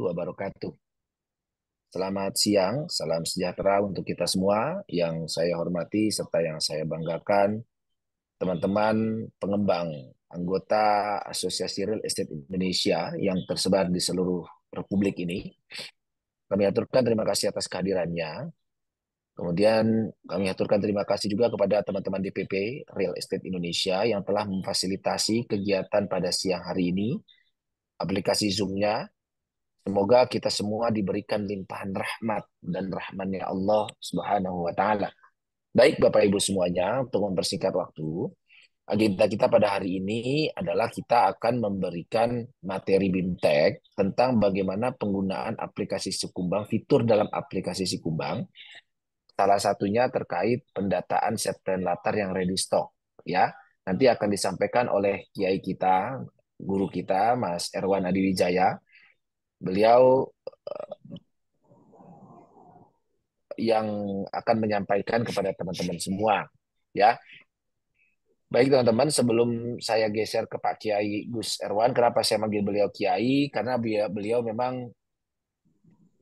wabarakatuh. Selamat siang, salam sejahtera untuk kita semua yang saya hormati serta yang saya banggakan, teman-teman pengembang anggota Asosiasi Real Estate Indonesia yang tersebar di seluruh republik ini. Kami aturkan terima kasih atas kehadirannya. Kemudian kami aturkan terima kasih juga kepada teman-teman DPP Real Estate Indonesia yang telah memfasilitasi kegiatan pada siang hari ini. Aplikasi Zoom-nya Semoga kita semua diberikan limpahan rahmat dan rahmannya Allah Subhanahu wa taala. Baik Bapak Ibu semuanya, untuk mempersingkat waktu, agenda kita pada hari ini adalah kita akan memberikan materi BIMTEK tentang bagaimana penggunaan aplikasi Sikumbang, fitur dalam aplikasi Sikumbang. Salah satunya terkait pendataan set plan latar yang ready stock ya. Nanti akan disampaikan oleh kiai kita, guru kita Mas Erwan Adiwijaya beliau uh, yang akan menyampaikan kepada teman-teman semua ya. Baik teman-teman sebelum saya geser ke Pak Kiai Gus Erwan kenapa saya manggil beliau Kiai? Karena beliau, beliau memang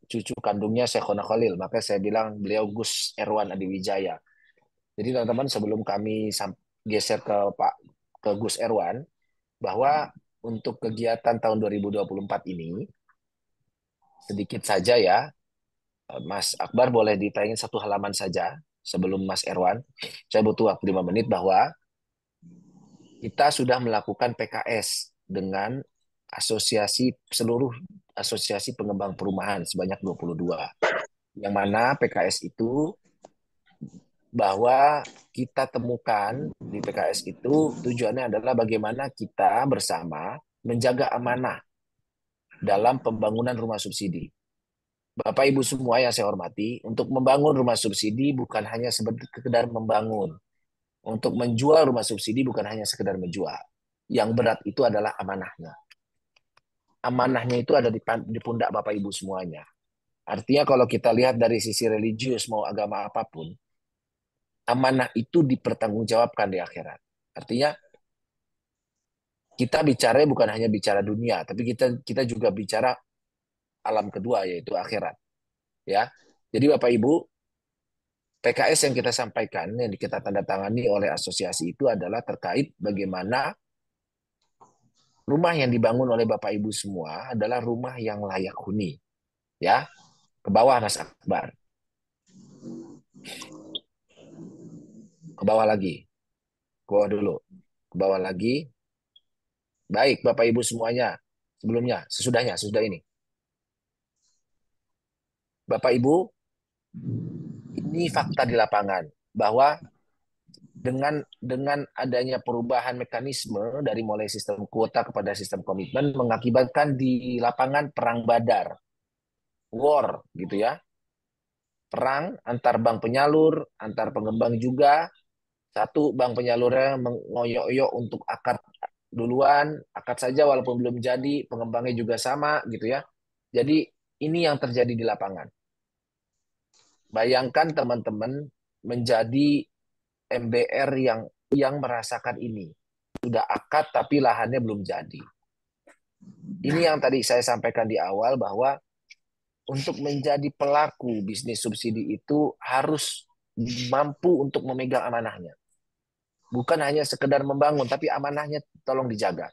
cucu kandungnya Syekhona Khalil. Maka saya bilang beliau Gus Erwan Adiwijaya. Jadi teman-teman sebelum kami geser ke Pak ke Gus Erwan bahwa untuk kegiatan tahun 2024 ini sedikit saja ya. Mas Akbar boleh ditayangin satu halaman saja sebelum Mas Erwan. Saya butuh waktu lima menit bahwa kita sudah melakukan PKS dengan asosiasi seluruh asosiasi pengembang perumahan sebanyak 22. Yang mana PKS itu bahwa kita temukan di PKS itu tujuannya adalah bagaimana kita bersama menjaga amanah dalam pembangunan rumah subsidi. Bapak Ibu semua yang saya hormati, untuk membangun rumah subsidi bukan hanya sekedar membangun. Untuk menjual rumah subsidi bukan hanya sekedar menjual. Yang berat itu adalah amanahnya. Amanahnya itu ada di, pundak Bapak Ibu semuanya. Artinya kalau kita lihat dari sisi religius mau agama apa pun, amanah itu dipertanggungjawabkan di akhirat. Artinya kita bicara bukan hanya bicara dunia, tapi kita kita juga bicara alam kedua yaitu akhirat. Ya. Jadi Bapak Ibu, PKS yang kita sampaikan yang kita tanda tangani oleh asosiasi itu adalah terkait bagaimana rumah yang dibangun oleh Bapak Ibu semua adalah rumah yang layak huni. Ya. Ke bawah Mas Akbar. Ke bawah lagi. Ke bawah dulu. Ke bawah lagi. Baik, Bapak Ibu semuanya. Sebelumnya, sesudahnya, sesudah ini. Bapak Ibu, ini fakta di lapangan bahwa dengan dengan adanya perubahan mekanisme dari mulai sistem kuota kepada sistem komitmen mengakibatkan di lapangan perang badar, war gitu ya, perang antar bank penyalur, antar pengembang juga. Satu bank penyalurnya mengoyok-oyok untuk akar duluan, akad saja walaupun belum jadi, pengembangnya juga sama gitu ya. Jadi ini yang terjadi di lapangan. Bayangkan teman-teman menjadi MBR yang yang merasakan ini. Sudah akad tapi lahannya belum jadi. Ini yang tadi saya sampaikan di awal bahwa untuk menjadi pelaku bisnis subsidi itu harus mampu untuk memegang amanahnya. Bukan hanya sekedar membangun, tapi amanahnya tolong dijaga.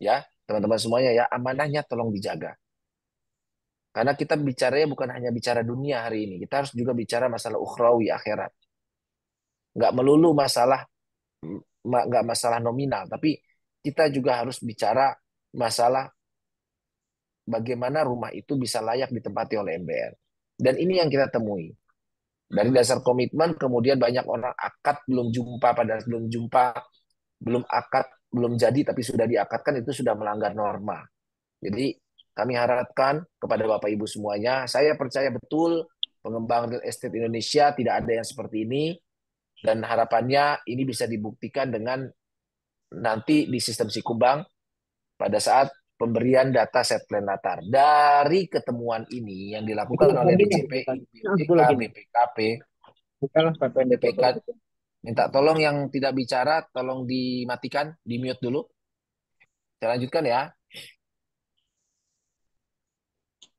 Ya, teman-teman semuanya ya, amanahnya tolong dijaga. Karena kita bicaranya bukan hanya bicara dunia hari ini, kita harus juga bicara masalah ukhrawi akhirat. Nggak melulu masalah nggak masalah nominal, tapi kita juga harus bicara masalah bagaimana rumah itu bisa layak ditempati oleh MBR. Dan ini yang kita temui. Dari dasar komitmen kemudian banyak orang akad belum jumpa pada belum jumpa belum akad belum jadi tapi sudah diakadkan itu sudah melanggar norma. Jadi kami harapkan kepada Bapak Ibu semuanya, saya percaya betul pengembang real estate Indonesia tidak ada yang seperti ini dan harapannya ini bisa dibuktikan dengan nanti di sistem Sikumbang pada saat pemberian data set plan latar. Dari ketemuan ini yang dilakukan itu, oleh DCPI, BPK, BPKP, BPK, minta tolong yang tidak bicara, tolong dimatikan, di mute dulu. Saya lanjutkan ya.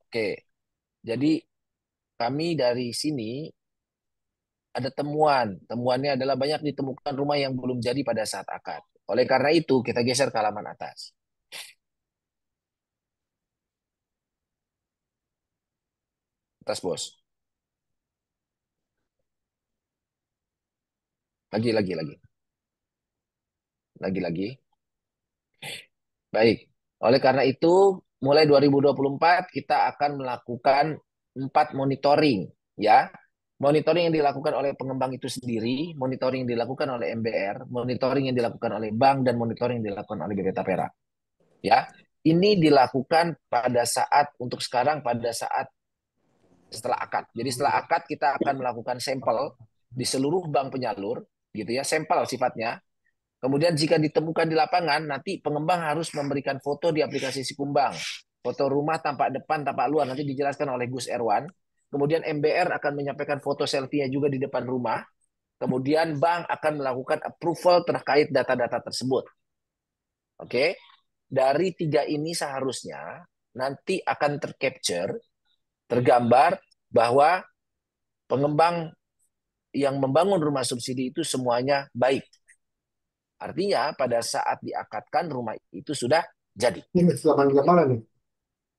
Oke, jadi kami dari sini ada temuan. Temuannya adalah banyak ditemukan rumah yang belum jadi pada saat akad. Oleh karena itu, kita geser ke halaman atas. Atas, bos. Lagi, lagi, lagi. Lagi-lagi. Baik. Oleh karena itu, mulai 2024 kita akan melakukan empat monitoring, ya. Monitoring yang dilakukan oleh pengembang itu sendiri, monitoring yang dilakukan oleh MBR, monitoring yang dilakukan oleh bank, dan monitoring yang dilakukan oleh BP Tapera. Ya, ini dilakukan pada saat untuk sekarang pada saat setelah akad. Jadi setelah akad kita akan melakukan sampel di seluruh bank penyalur, gitu ya, sampel sifatnya Kemudian jika ditemukan di lapangan, nanti pengembang harus memberikan foto di aplikasi Sikumbang. Foto rumah tampak depan, tampak luar. Nanti dijelaskan oleh Gus Erwan. Kemudian MBR akan menyampaikan foto selfie-nya juga di depan rumah. Kemudian bank akan melakukan approval terkait data-data tersebut. Oke, dari tiga ini seharusnya nanti akan tercapture, tergambar bahwa pengembang yang membangun rumah subsidi itu semuanya baik Artinya pada saat diakatkan rumah itu sudah jadi. Ini selama mana nih?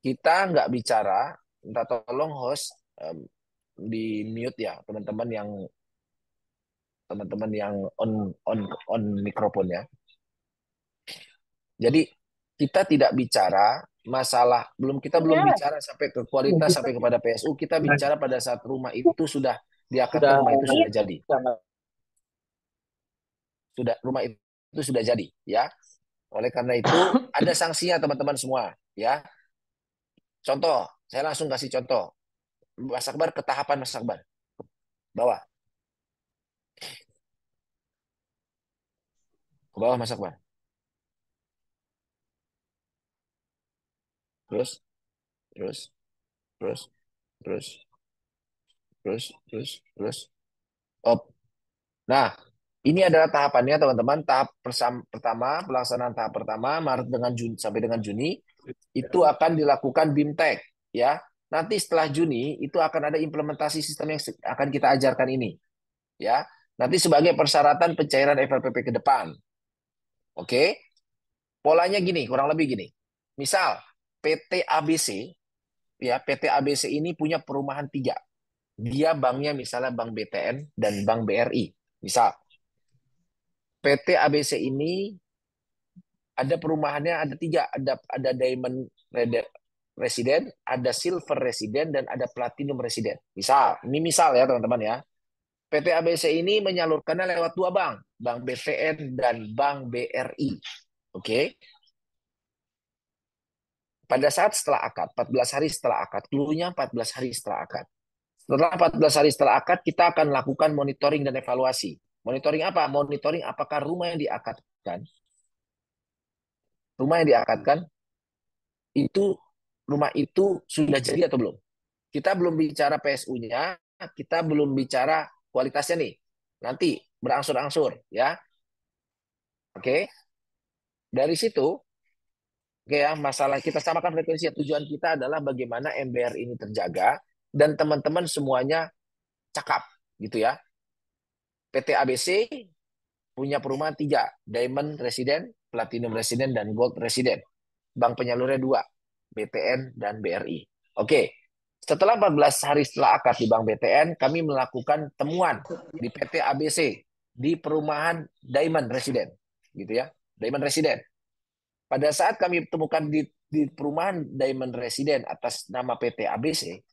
Kita nggak bicara, minta tolong host um, di mute ya teman-teman yang teman-teman yang on on on mikrofon ya. Jadi kita tidak bicara masalah belum kita belum iya. bicara sampai ke kualitas sampai kepada PSU kita bicara pada saat rumah itu sudah diakatkan rumah itu sudah jadi sudah rumah itu sudah jadi ya. Oleh karena itu ada sanksinya teman-teman semua ya. Contoh, saya langsung kasih contoh. Mas Akbar ke tahapan Mas Akbar. Bawah. Ke bawah Mas Akbar. Terus, terus, terus, terus, terus, terus, terus. Op. Nah, ini adalah tahapannya teman-teman. Tahap pertama, pelaksanaan tahap pertama Maret dengan Juni sampai dengan Juni itu akan dilakukan BIMTEK ya. Nanti setelah Juni itu akan ada implementasi sistem yang akan kita ajarkan ini. Ya. Nanti sebagai persyaratan pencairan FLPP ke depan. Oke. Polanya gini, kurang lebih gini. Misal PT ABC ya, PT ABC ini punya perumahan tiga. Dia banknya misalnya Bank BTN dan Bank BRI. Misal PT ABC ini ada perumahannya ada tiga, ada ada diamond resident, ada silver resident, dan ada platinum resident. Misal, ini misal ya teman-teman ya. PT ABC ini menyalurkannya lewat dua bank, Bank BTN dan Bank BRI. Oke. Okay? Pada saat setelah akad, 14 hari setelah akad, clue-nya 14 hari setelah akad. Setelah 14 hari setelah akad, kita akan lakukan monitoring dan evaluasi. Monitoring apa? Monitoring apakah rumah yang diakatkan, rumah yang diakatkan itu rumah itu sudah jadi atau belum? Kita belum bicara PSU-nya, kita belum bicara kualitasnya nih. Nanti berangsur-angsur ya. Oke. Dari situ Oke ya, masalah kita samakan frekuensi. Tujuan kita adalah bagaimana MBR ini terjaga dan teman-teman semuanya cakap gitu ya. PT ABC punya perumahan tiga, Diamond Resident, Platinum Resident, dan Gold Resident. Bank penyalurnya dua, BTN dan BRI. Oke, setelah 14 hari setelah akad di Bank BTN, kami melakukan temuan di PT ABC di perumahan Diamond Resident, gitu ya, Diamond Resident. Pada saat kami temukan di, di perumahan Diamond Resident atas nama PT ABC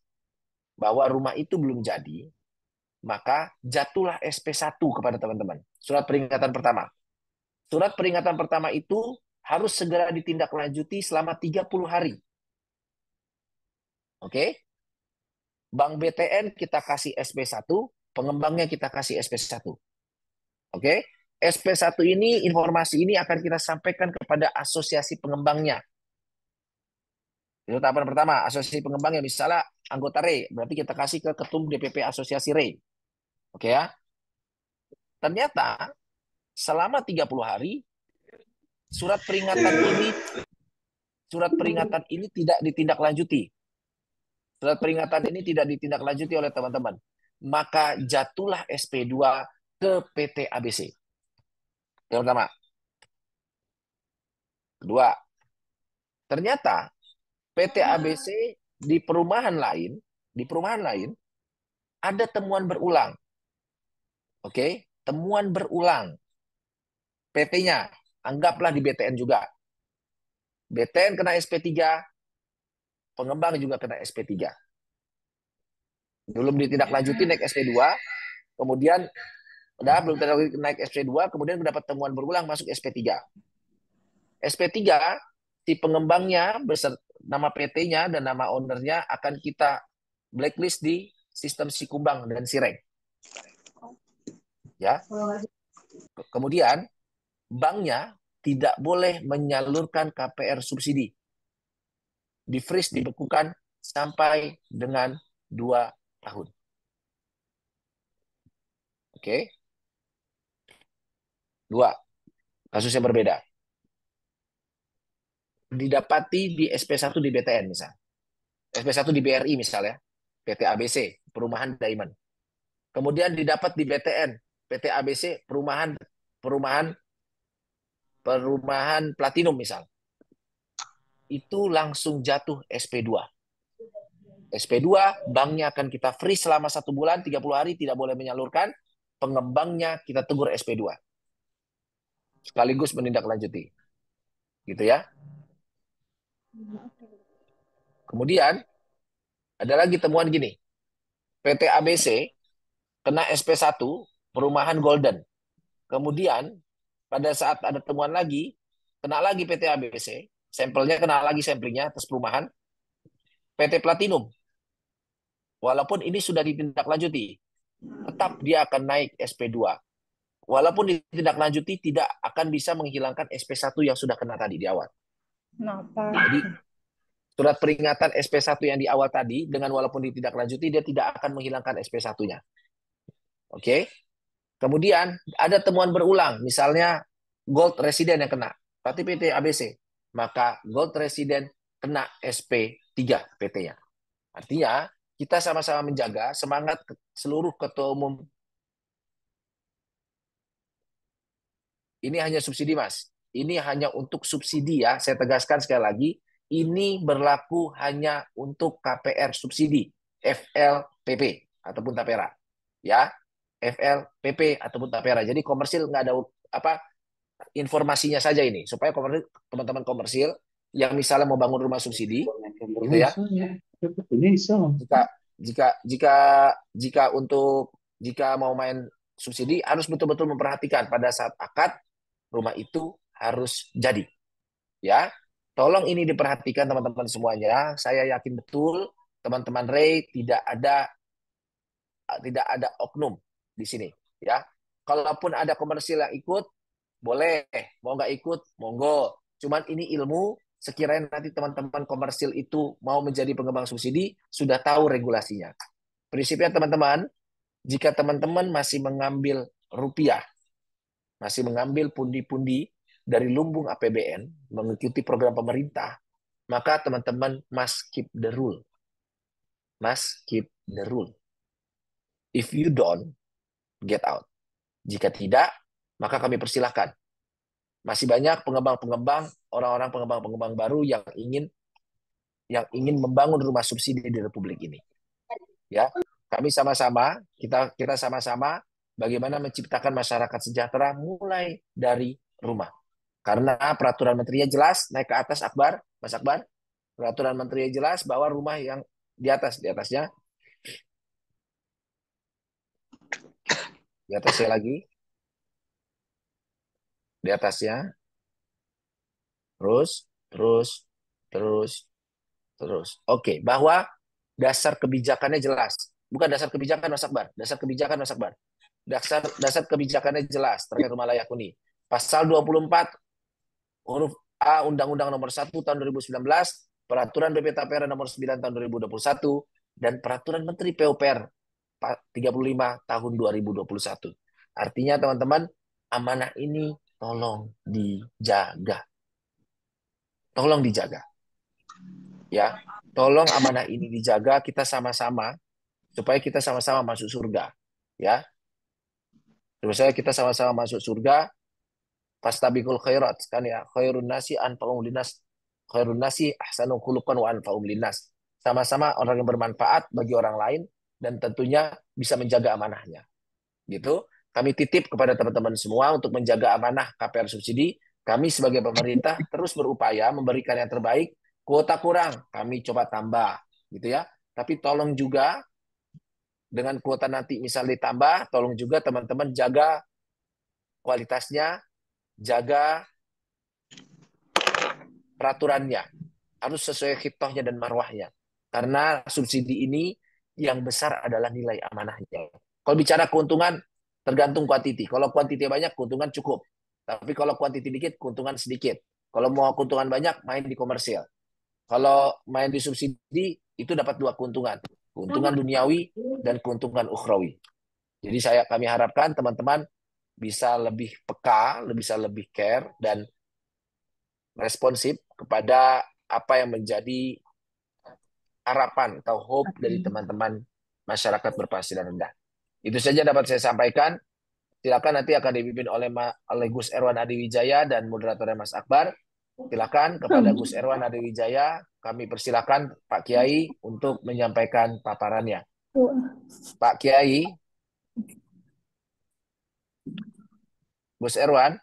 bahwa rumah itu belum jadi, maka jatuhlah SP1 kepada teman-teman. Surat peringatan pertama. Surat peringatan pertama itu harus segera ditindaklanjuti selama 30 hari. Oke? Bank BTN kita kasih SP1, pengembangnya kita kasih SP1. Oke? SP1 ini, informasi ini akan kita sampaikan kepada asosiasi pengembangnya. Itu tahapan pertama, asosiasi pengembangnya misalnya anggota RE, berarti kita kasih ke ketum DPP asosiasi RE. Oke ya. Ternyata selama 30 hari surat peringatan ini surat peringatan ini tidak ditindaklanjuti. surat peringatan ini tidak ditindaklanjuti oleh teman-teman, maka jatuhlah SP2 ke PT ABC. Yang pertama. Kedua, ternyata PT ABC di perumahan lain, di perumahan lain ada temuan berulang. Oke, temuan berulang. PT-nya anggaplah di BTN juga. BTN kena SP3, pengembang juga kena SP3. Belum ditindaklanjuti naik SP2, kemudian udah belum naik SP2, kemudian mendapat temuan berulang masuk SP3. SP3 si pengembangnya beserta nama PT-nya dan nama ownernya akan kita blacklist di sistem Sikumbang dan Sireng. Ya. Kemudian banknya tidak boleh menyalurkan KPR subsidi. Di freeze dibekukan sampai dengan dua tahun. Oke. Dua. Kasus yang berbeda. Didapati di SP1 di BTN misal. SP1 di BRI misalnya. PT ABC, Perumahan Diamond. Kemudian didapat di BTN, PT ABC, Perumahan Perumahan Perumahan Platinum misal. Itu langsung jatuh SP2. SP2, banknya akan kita free selama satu bulan, 30 hari, tidak boleh menyalurkan. Pengembangnya kita tegur SP2. Sekaligus menindaklanjuti. Gitu ya. Kemudian, ada lagi temuan gini. PT ABC kena SP1 perumahan Golden. Kemudian pada saat ada temuan lagi, kena lagi PT ABC, sampelnya kena lagi samplingnya atas perumahan. PT Platinum. Walaupun ini sudah ditindaklanjuti, tetap dia akan naik SP2. Walaupun ditindaklanjuti tidak akan bisa menghilangkan SP1 yang sudah kena tadi di awal. Kenapa? Jadi surat peringatan SP1 yang di awal tadi dengan walaupun ditindaklanjuti dia tidak akan menghilangkan SP1-nya. Oke. Kemudian ada temuan berulang, misalnya Gold Resident yang kena, berarti PT ABC, maka Gold Resident kena SP3 PT-nya. Artinya kita sama-sama menjaga semangat seluruh ketua umum. Ini hanya subsidi, Mas. Ini hanya untuk subsidi ya. Saya tegaskan sekali lagi, ini berlaku hanya untuk KPR subsidi FLPP ataupun Tapera. Ya, FLPP ataupun Tapera. Jadi komersil nggak ada apa informasinya saja ini supaya teman-teman komersil yang misalnya mau bangun rumah subsidi gitu ya. Jika jika jika jika untuk jika mau main subsidi harus betul-betul memperhatikan pada saat akad rumah itu harus jadi. Ya. Tolong ini diperhatikan teman-teman semuanya. Saya yakin betul teman-teman Ray tidak ada tidak ada oknum di sini ya. Kalaupun ada komersil yang ikut boleh, mau nggak ikut monggo. Cuman ini ilmu sekiranya nanti teman-teman komersil itu mau menjadi pengembang subsidi sudah tahu regulasinya. Prinsipnya teman-teman, jika teman-teman masih mengambil rupiah, masih mengambil pundi-pundi dari lumbung APBN mengikuti program pemerintah, maka teman-teman must keep the rule. Must keep the rule. If you don't, get out. Jika tidak, maka kami persilahkan. Masih banyak pengembang-pengembang, orang-orang pengembang-pengembang baru yang ingin yang ingin membangun rumah subsidi di Republik ini. Ya, kami sama-sama, kita kita sama-sama bagaimana menciptakan masyarakat sejahtera mulai dari rumah. Karena peraturan menterinya jelas naik ke atas Akbar, Mas Akbar. Peraturan menterinya jelas bahwa rumah yang di atas di atasnya. Di atasnya lagi. Di atasnya. Terus terus terus terus. Oke bahwa dasar kebijakannya jelas. Bukan dasar kebijakan Mas Akbar. Dasar kebijakan Mas Akbar dasar dasar kebijakannya jelas terkait rumah layak huni pasal 24 huruf A Undang-Undang Nomor 1 Tahun 2019, Peraturan BP Tapera Nomor 9 Tahun 2021, dan Peraturan Menteri PUPR 35 Tahun 2021. Artinya teman-teman, amanah ini tolong dijaga. Tolong dijaga. ya. Tolong amanah ini dijaga kita sama-sama supaya kita sama-sama masuk surga, ya. Supaya kita sama-sama masuk surga, fastabiqul khairat kan ya. Khairun nasi anfa'um linas. Khairun nasi ahsanu khuluqan wa anfa'um linas. Sama-sama orang yang bermanfaat bagi orang lain dan tentunya bisa menjaga amanahnya. Gitu. Kami titip kepada teman-teman semua untuk menjaga amanah KPR subsidi. Kami sebagai pemerintah terus berupaya memberikan yang terbaik. Kuota kurang, kami coba tambah, gitu ya. Tapi tolong juga dengan kuota nanti misal ditambah, tolong juga teman-teman jaga kualitasnya, jaga peraturannya. Harus sesuai hitohnya dan marwahnya. Karena subsidi ini yang besar adalah nilai amanahnya. Kalau bicara keuntungan, tergantung kuantiti. Kalau kuantiti banyak, keuntungan cukup. Tapi kalau kuantiti dikit, keuntungan sedikit. Kalau mau keuntungan banyak, main di komersil. Kalau main di subsidi, itu dapat dua keuntungan. Keuntungan duniawi dan keuntungan ukhrawi. Jadi saya kami harapkan teman-teman bisa lebih peka, bisa lebih care, dan responsif kepada apa yang menjadi harapan atau hope dari teman-teman masyarakat berpenghasilan rendah. Itu saja dapat saya sampaikan. Silakan nanti akan dipimpin oleh, oleh Gus Erwan Adiwijaya dan moderatornya Mas Akbar. Silakan kepada Gus Erwan Adiwijaya, kami persilakan Pak Kiai untuk menyampaikan paparannya. Pak Kiai, Gus Erwan.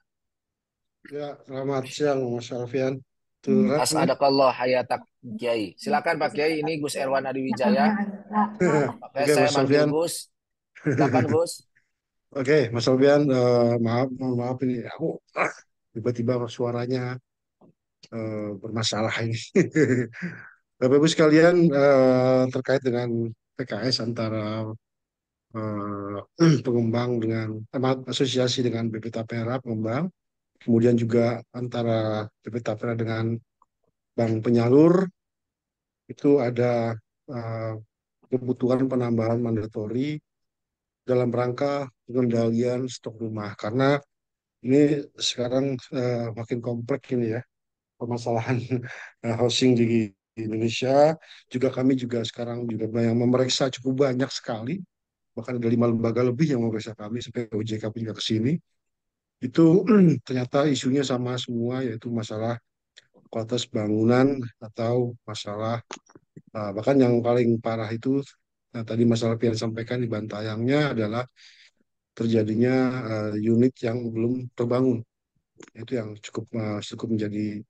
Ya, selamat siang Mas Alfian. Asadakallah hayatak Kiai. Silakan Pak Kiai, ini Gus Erwan Adiwijaya. Oke, saya Mas manggil Gus. Silakan Gus. Oke, Mas Alfian, uh, maaf, maaf ini aku ah, tiba-tiba suaranya uh, bermasalah ini. Bapak Ibu sekalian uh, terkait dengan PKS antara uh, pengembang dengan asosiasi dengan BP Tapera pengembang, kemudian juga antara BP Tapera dengan bank penyalur. Itu ada uh, kebutuhan penambahan mandatori dalam rangka pengendalian stok rumah. Karena ini sekarang uh, makin kompleks ini ya permasalahan uh, housing di Indonesia. Juga kami juga sekarang juga yang memeriksa cukup banyak sekali. Bahkan ada lima lembaga lebih yang memeriksa kami sampai OJK pun juga ke sini. Itu ternyata isunya sama semua yaitu masalah kualitas bangunan atau masalah uh, bahkan yang paling parah itu nah, tadi masalah yang disampaikan di bantayangnya adalah terjadinya unit yang belum terbangun itu yang cukup cukup menjadi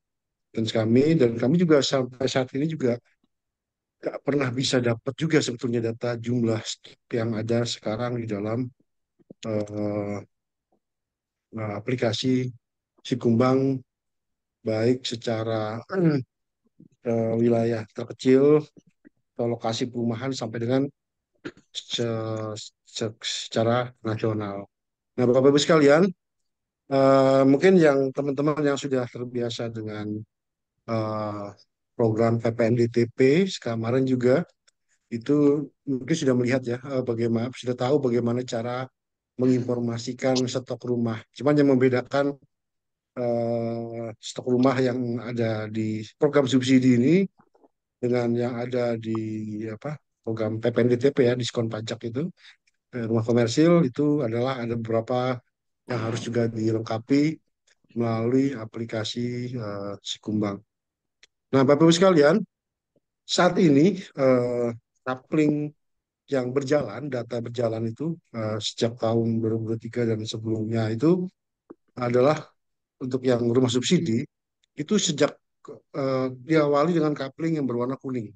kami dan kami juga sampai saat ini juga nggak pernah bisa dapat juga sebetulnya data jumlah yang ada sekarang di dalam uh, aplikasi Sikumbang baik secara uh, wilayah terkecil atau lokasi perumahan sampai dengan se se secara nasional. Nah, Bapak Ibu sekalian, uh, mungkin yang teman-teman yang sudah terbiasa dengan uh, program PPNDTP kemarin juga itu mungkin sudah melihat ya uh, bagaimana sudah tahu bagaimana cara menginformasikan stok rumah. Cuman yang membedakan uh, stok rumah yang ada di program subsidi ini dengan yang ada di apa program PPNDTP ya diskon pajak itu rumah komersil itu adalah ada beberapa yang harus juga dilengkapi melalui aplikasi uh, Sikumbang. Nah, Bapak Ibu sekalian, saat ini uh, coupling yang berjalan, data berjalan itu uh, sejak tahun 2023 dan sebelumnya itu adalah untuk yang rumah subsidi itu sejak uh, diawali dengan coupling yang berwarna kuning.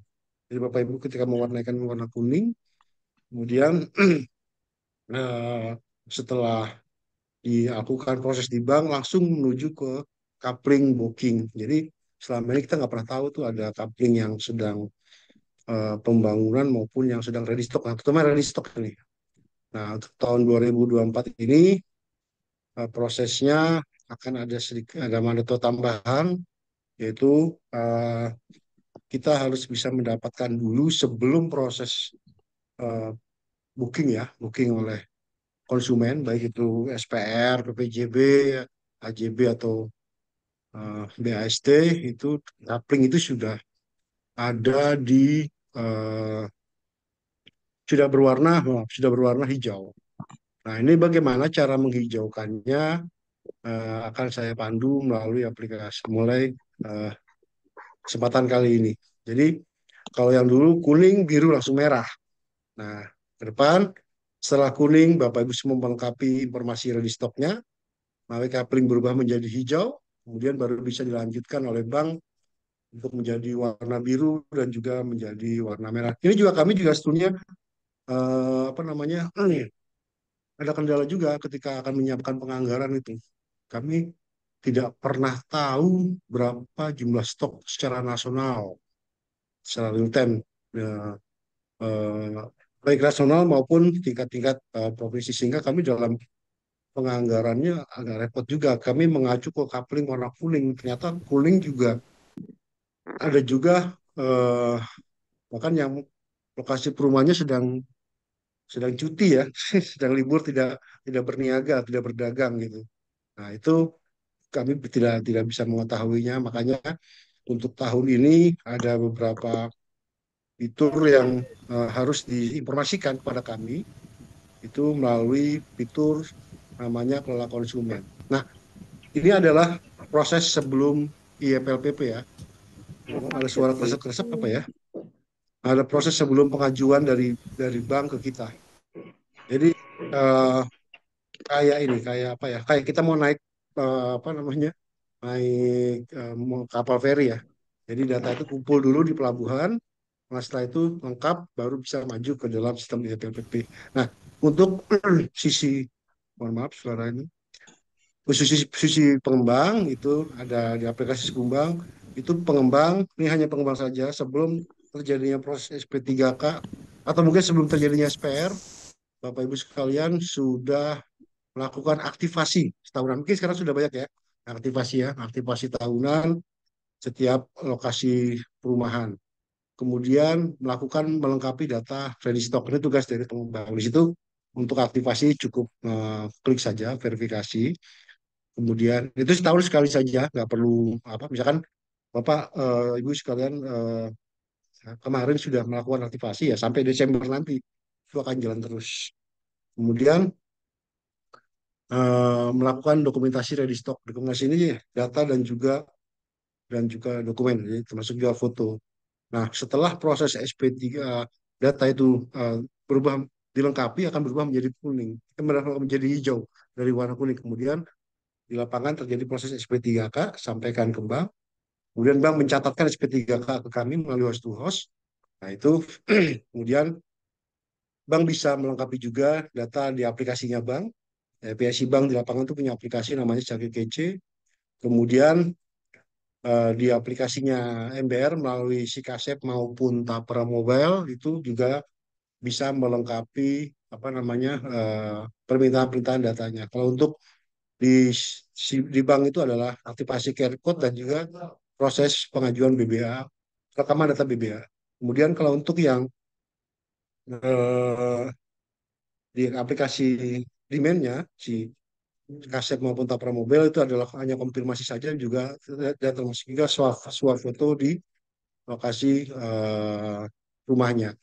Jadi Bapak Ibu ketika mewarnaikan warna kuning, kemudian uh, setelah dilakukan proses di bank langsung menuju ke coupling booking. Jadi selama ini kita nggak pernah tahu tuh ada coupling yang sedang uh, pembangunan maupun yang sedang ready stock. Nah, terutama ready stock ini. Nah, untuk tahun 2024 ini uh, prosesnya akan ada sedikit ada mandato tambahan yaitu uh, kita harus bisa mendapatkan dulu sebelum proses uh, booking ya, booking oleh konsumen baik itu SPR, PPJB, AJB atau uh, eh, BAST itu coupling itu sudah ada di eh, sudah berwarna maaf, sudah berwarna hijau. Nah, ini bagaimana cara menghijaukannya eh, akan saya pandu melalui aplikasi mulai eh, kesempatan kali ini. Jadi kalau yang dulu kuning, biru langsung merah. Nah, ke depan setelah kuning, Bapak Ibu semua melengkapi informasi ready stocknya, maka coupling berubah menjadi hijau, kemudian baru bisa dilanjutkan oleh bank untuk menjadi warna biru dan juga menjadi warna merah. Ini juga kami juga sebetulnya eh, apa namanya ada kendala juga ketika akan menyiapkan penganggaran itu. Kami tidak pernah tahu berapa jumlah stok secara nasional, secara real time, ya, eh, baik nasional maupun tingkat-tingkat eh, provinsi. Sehingga kami dalam penganggarannya agak repot juga. Kami mengacu ke coupling warna kuning. Ternyata kuning juga ada juga eh, bahkan yang lokasi perumahannya sedang sedang cuti ya, sedang libur tidak tidak berniaga, tidak berdagang gitu. Nah, itu kami tidak tidak bisa mengetahuinya, makanya untuk tahun ini ada beberapa fitur yang uh, harus diinformasikan kepada kami itu melalui fitur namanya kelola konsumen. Nah, ini adalah proses sebelum IFLPP ya. Ada suara kresek-kresek apa ya? Ada proses sebelum pengajuan dari dari bank ke kita. Jadi uh, kayak ini, kayak apa ya? Kayak kita mau naik uh, apa namanya? Naik uh, kapal feri ya. Jadi data itu kumpul dulu di pelabuhan, Nah, setelah itu lengkap, baru bisa maju ke dalam sistem IPLPP. Nah, untuk sisi, mohon maaf ini, sisi, sisi pengembang itu ada di aplikasi pengembang, itu pengembang, ini hanya pengembang saja, sebelum terjadinya proses SP3K, atau mungkin sebelum terjadinya SPR, Bapak Ibu sekalian sudah melakukan aktivasi setahunan. Mungkin sekarang sudah banyak ya, aktivasi ya, aktivasi tahunan setiap lokasi perumahan. Kemudian melakukan melengkapi data ready stock. Ini tugas dari pengembang. Di situ untuk aktivasi cukup uh, klik saja verifikasi. Kemudian itu setahun sekali saja nggak perlu apa misalkan bapak uh, ibu sekalian uh, kemarin sudah melakukan aktivasi ya sampai Desember nanti itu akan jalan terus. Kemudian uh, melakukan dokumentasi ready stock. Dokumentasi ini data dan juga dan juga dokumen jadi termasuk juga foto. Nah, setelah proses SP3 data itu uh, berubah dilengkapi akan berubah menjadi kuning, menjadi hijau dari warna kuning. Kemudian di lapangan terjadi proses SP3K, sampaikan ke bank. Kemudian bank mencatatkan SP3K ke kami melalui host to host. Nah, itu kemudian bank bisa melengkapi juga data di aplikasinya bank. PSI Bank di lapangan itu punya aplikasi namanya Cakil Kece. Kemudian uh, di aplikasinya MBR melalui si kaset maupun Tapra Mobile itu juga bisa melengkapi apa namanya uh, permintaan-permintaan datanya. Kalau untuk di di bank itu adalah aktivasi QR code dan juga proses pengajuan BBA, rekaman data BBA. Kemudian kalau untuk yang uh, di aplikasi demand-nya si kaset maupun tapra mobil itu adalah hanya konfirmasi saja juga dan termasuk juga swap, swap foto di lokasi uh, rumahnya.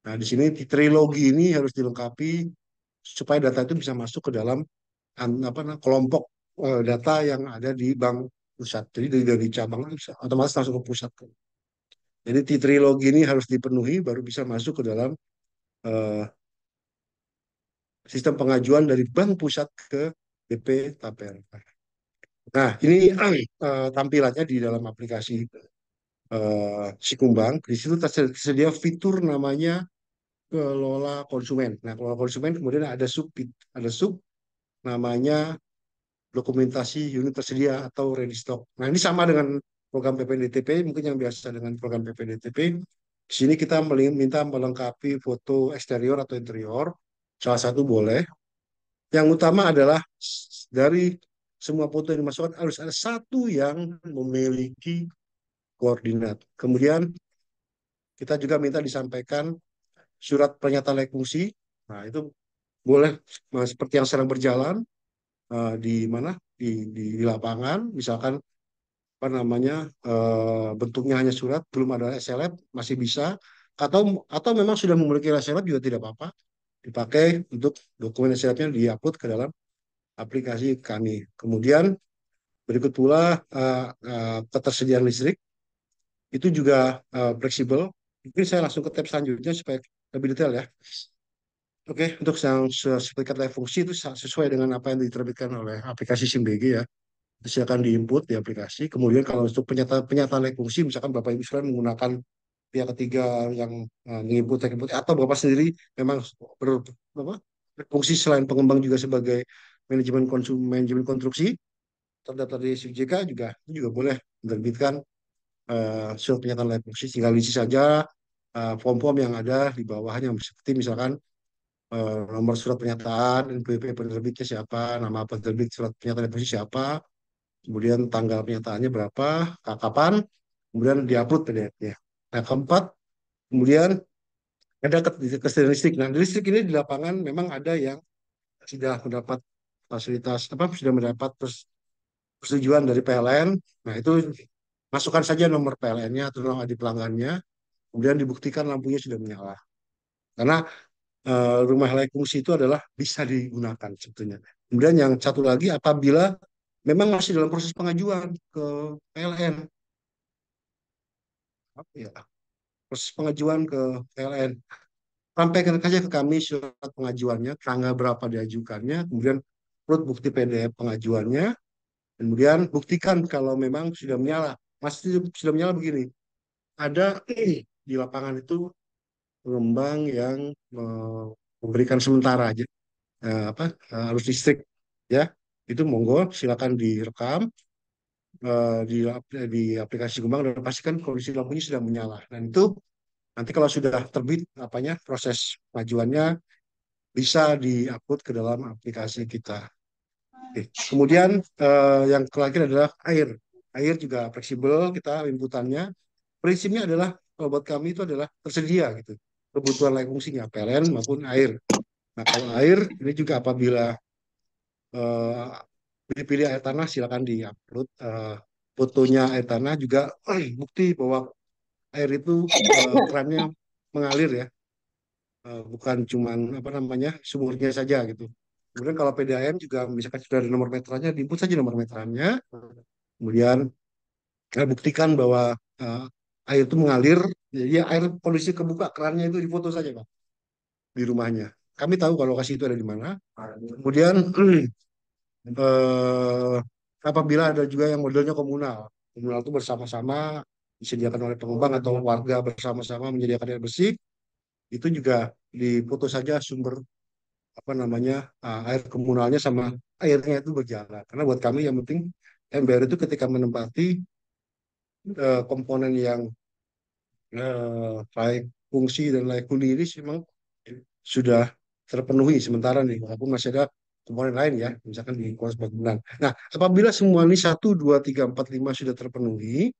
Nah, di sini trilogi ini harus dilengkapi supaya data itu bisa masuk ke dalam apa kelompok uh, data yang ada di bank pusat. Jadi dari, dari cabang otomatis langsung ke pusat. Jadi di trilogi ini harus dipenuhi baru bisa masuk ke dalam uh, sistem pengajuan dari bank pusat ke BP Tapera. Nah, ini uh, tampilannya di dalam aplikasi uh, Sikumbang. Di situ tersedia fitur namanya kelola konsumen. Nah, kelola konsumen kemudian ada sub ada sub namanya dokumentasi unit tersedia atau ready stock. Nah, ini sama dengan program PPDTP, mungkin yang biasa dengan program PPDTP. Di sini kita minta melengkapi foto eksterior atau interior. Salah satu boleh, yang utama adalah dari semua foto yang dimasukkan harus ada satu yang memiliki koordinat. Kemudian kita juga minta disampaikan surat pernyataan layak fungsi. Nah, itu boleh nah, seperti yang sedang berjalan uh, di mana di, di, di lapangan, misalkan apa namanya eh, bentuknya hanya surat, belum ada SLF masih bisa atau atau memang sudah memiliki SLF juga tidak apa-apa dipakai untuk dokumen SLF-nya diupload ke dalam aplikasi kami. Kemudian berikut pula eh, eh, ketersediaan listrik itu juga eh, fleksibel. Mungkin saya langsung ke tab selanjutnya supaya lebih detail ya. Oke, untuk yang sertifikat layak fungsi itu sesuai dengan apa yang diterbitkan oleh aplikasi SIMBG ya. Silakan diinput di aplikasi. Kemudian kalau untuk penyataan penyataan layak fungsi, misalkan Bapak Ibu sekalian menggunakan pihak ketiga yang uh, menginput input atau Bapak sendiri memang ber, apa, berfungsi selain pengembang juga sebagai manajemen konsum manajemen konstruksi terdaftar di SUJK juga itu juga boleh menerbitkan uh, surat pernyataan layak fungsi tinggal isi saja uh, form-form yang ada di bawahnya seperti misalkan uh, nomor surat pernyataan NPWP penerbitnya siapa nama penerbit surat pernyataan layak fungsi siapa kemudian tanggal penyataannya berapa kapan kemudian diupload PDF-nya nah keempat kemudian ada kesediaan listrik. Nah listrik ini di lapangan memang ada yang sudah mendapat fasilitas apa sudah mendapat persetujuan dari PLN nah itu masukkan saja nomor PLN-nya atau nomor di pelanggannya kemudian dibuktikan lampunya sudah menyala. Karena uh, rumah layak fungsi itu adalah bisa digunakan sebetulnya. Kemudian yang satu lagi apabila memang masih dalam proses pengajuan ke PLN ya? Proses pengajuan ke PLN sampaikan saja ke kami surat pengajuannya tanggal berapa diajukannya kemudian perut bukti PDF pengajuannya kemudian buktikan kalau memang sudah menyala masih sudah menyala begini ada di lapangan itu pengembang yang memberikan sementara aja eh, apa harus listrik ya itu monggo silakan direkam di, di aplikasi Gembang dan pastikan kondisi lampunya sudah menyala. Dan itu nanti kalau sudah terbit apanya proses pengajuannya bisa diupload ke dalam aplikasi kita. Oke. Kemudian yang terakhir adalah air. Air juga fleksibel kita inputannya. Prinsipnya adalah kalau kami itu adalah tersedia gitu. Kebutuhan layak fungsinya PLN maupun air. Nah kalau air ini juga apabila uh, pilih-pilih air tanah silakan diupload. Uh, fotonya air tanah juga uh, bukti bahwa air itu uh, kerannya mengalir ya. Uh, bukan cuman apa namanya sumurnya saja gitu. Kemudian kalau PDAM juga misalkan sudah ada nomor meterannya diinput saja nomor meterannya kemudian uh, buktikan bahwa uh, air itu mengalir jadi air kondisi kebuka kerannya itu difoto saja pak di rumahnya kami tahu kalau lokasi itu ada di mana kemudian eh, apabila ada juga yang modelnya komunal. Komunal itu bersama-sama disediakan oleh pengembang atau warga bersama-sama menyediakan air bersih, itu juga diputus saja sumber apa namanya uh, air komunalnya sama airnya itu berjalan. Karena buat kami yang penting MBR itu ketika menempati uh, komponen yang uh, layak fungsi dan layak huni ini memang sudah terpenuhi sementara nih, walaupun masih ada komponen lain ya, misalkan di kualitas bangunan. Nah, apabila semua ini satu, dua, tiga, empat, lima sudah terpenuhi,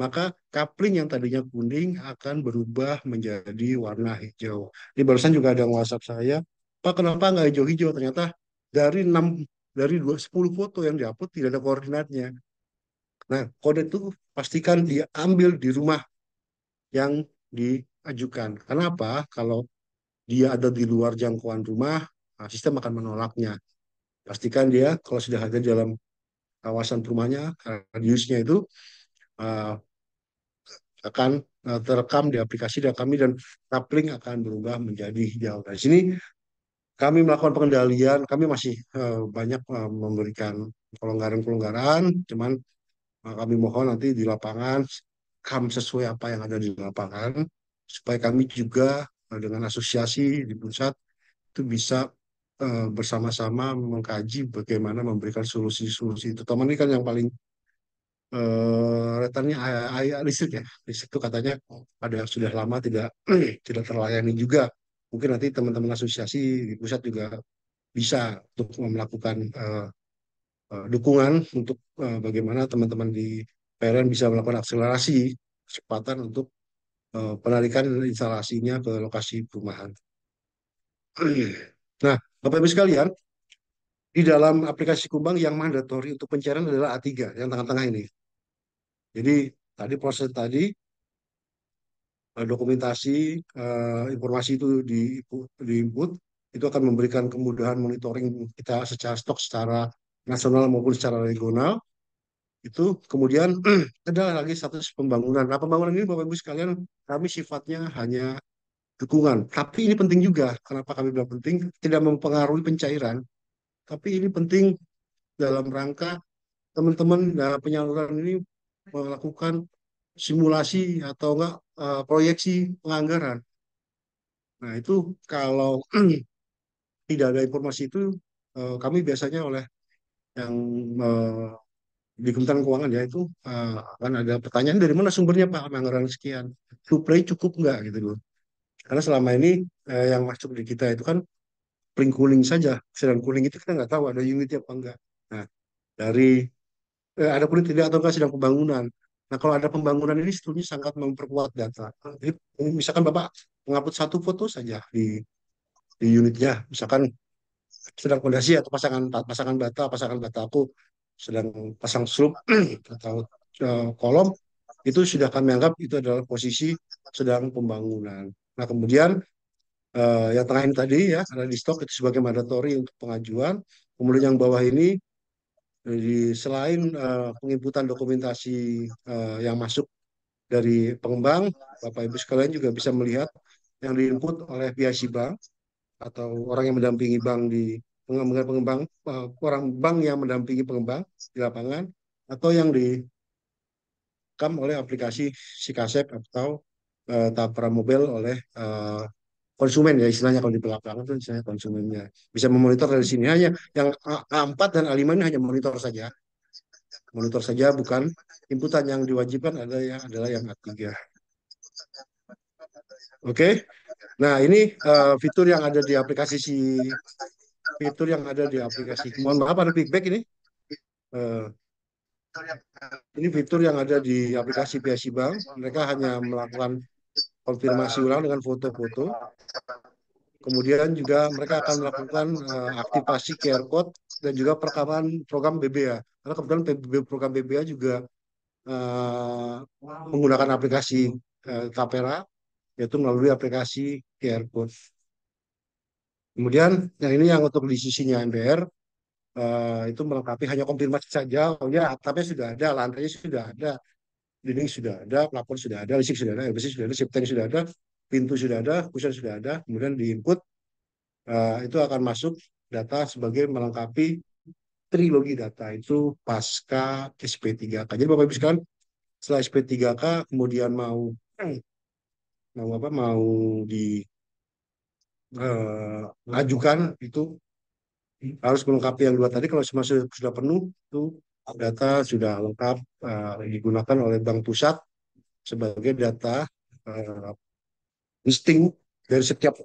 maka kapling yang tadinya kuning akan berubah menjadi warna hijau. Di barusan juga ada yang WhatsApp saya, Pak kenapa nggak hijau-hijau? Ternyata dari 6, dari 2, 10 foto yang diupload tidak ada koordinatnya. Nah, kode itu pastikan diambil di rumah yang diajukan. Kenapa? Kalau dia ada di luar jangkauan rumah, Nah, sistem akan menolaknya. Pastikan dia kalau sudah ada di dalam kawasan rumahnya, radiusnya itu uh, akan uh, terekam di aplikasi dan kami dan coupling akan berubah menjadi hijau. Nah, di sini kami melakukan pengendalian, kami masih uh, banyak uh, memberikan pelonggaran-pelonggaran, cuman uh, kami mohon nanti di lapangan kam sesuai apa yang ada di lapangan supaya kami juga uh, dengan asosiasi di pusat itu bisa uh, bersama-sama mengkaji bagaimana memberikan solusi-solusi. Terutama ini kan yang paling uh, retannya air listrik ya. Listrik itu katanya ada yang sudah lama tidak tidak terlayani juga. Mungkin nanti teman-teman asosiasi di pusat juga bisa untuk melakukan uh, uh, dukungan untuk uh, bagaimana teman-teman di PLN bisa melakukan akselerasi kecepatan untuk uh, penarikan instalasinya ke lokasi perumahan. Nah, Bapak Ibu sekalian, di dalam aplikasi Kumbang yang mandatori untuk pencairan adalah A3 yang tengah-tengah ini. Jadi tadi proses tadi dokumentasi eh, informasi itu di di input itu akan memberikan kemudahan monitoring kita secara stok secara nasional maupun secara regional itu kemudian ada lagi status pembangunan. Nah, pembangunan ini Bapak Ibu sekalian kami sifatnya hanya dukungan. Tapi ini penting juga. Kenapa kami bilang penting? Tidak mempengaruhi pencairan, tapi ini penting dalam rangka teman-teman nah, penyaluran ini melakukan simulasi atau enggak uh, proyeksi penganggaran. Nah, itu kalau tidak ada informasi itu uh, kami biasanya oleh yang uh, di Kementerian Keuangan ya itu uh, akan ada pertanyaan dari mana sumbernya Pak? Anggaran sekian. Supply cukup nggak? Gitu loh karena selama ini yang masuk di kita itu kan pling cooling saja sedang cooling itu kita nggak tahu ada unitnya apa enggak nah dari eh, ada kulit tidak atau enggak sedang pembangunan nah kalau ada pembangunan ini sebetulnya sangat memperkuat data jadi misalkan Bapak mengupload satu foto saja di di unitnya misalkan sedang fondasi atau pasangan pasangan bata pasangan bata aku sedang pasang slope atau uh, kolom itu sudah kami anggap itu adalah posisi sedang pembangunan. Nah kemudian uh, yang ini tadi ya ada di stok itu sebagai mandatory untuk pengajuan. Kemudian yang bawah ini di selain uh, penginputan dokumentasi uh, yang masuk dari pengembang, Bapak Ibu sekalian juga bisa melihat yang diinput oleh PIC Bank atau orang yang mendampingi bank di pengembang, pengembang uh, orang bank yang mendampingi pengembang di lapangan atau yang direkam oleh aplikasi Sikasep atau uh, Tapra Mobile oleh uh, konsumen ya istilahnya kalau di lapangan itu istilahnya konsumennya. Bisa memonitor dari sini hanya yang A4 dan A5 ini hanya monitor saja. Monitor saja bukan inputan yang diwajibkan ada yang adalah yang A3 oke? Okay? nah ini uh, fitur yang ada di aplikasi si fitur yang ada di aplikasi. Mohon maaf ada feedback ini? Uh, ini fitur yang ada di aplikasi PSI Bank. Mereka hanya melakukan konfirmasi ulang dengan foto-foto. Kemudian juga mereka akan melakukan uh, aktivasi QR code dan juga perekaman program BBA. Karena kebetulan program BBA juga uh, menggunakan aplikasi uh, Tapera, yaitu melalui aplikasi QR code. Kemudian yang ini yang untuk di sisinya MBR, uh, itu melengkapi hanya konfirmasi saja. Oh ya, atapnya sudah ada, lantainya sudah ada, dinding sudah ada, pelapor sudah ada, listrik sudah ada, besi sudah ada, septic sudah ada, pintu sudah ada, kusen sudah ada, kemudian di input uh, itu akan masuk data sebagai melengkapi trilogi data itu pasca SP3K. Jadi Bapak Ibu sekalian, setelah SP3K kemudian mau mau apa mau di uh, ajukan itu harus melengkapi yang dua tadi kalau semasa sudah penuh itu data sudah lengkap uh, digunakan oleh Bank Pusat sebagai data uh, listing dari setiap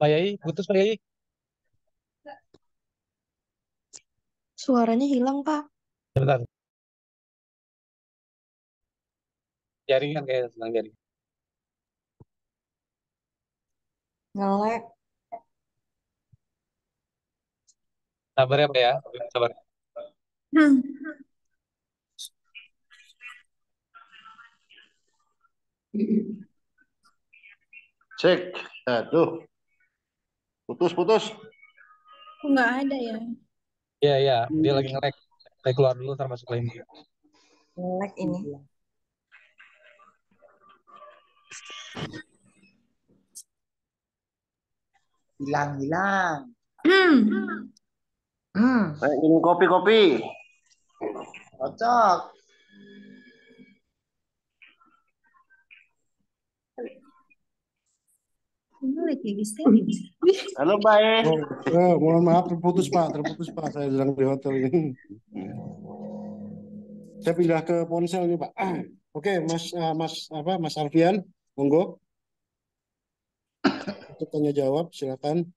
Pak Yai, putus Pak Yai. Suaranya hilang, Pak. Sebentar. Jaringan kayak sedang jaring. Ngelek. Sabar ya Pak ya, sabar. Hmm. Cek. Aduh. Putus, putus. Kok nggak ada ya? Iya, iya, dia lagi nge-lag. Saya keluar dulu ntar masuk lagi. Ngelek ini. Hilang, hilang. Hmm. Hmm, Saya ingin kopi-kopi. cocok. Ya. Halo, Mbak E. Oh, oh, mohon maaf terputus Pak, terputus Pak. Saya sedang di hotel ini. Saya pindah ke ponsel nih Pak. Oke, Mas eh, Mas apa Mas Alfian, monggo. Untuk tanya jawab, silakan.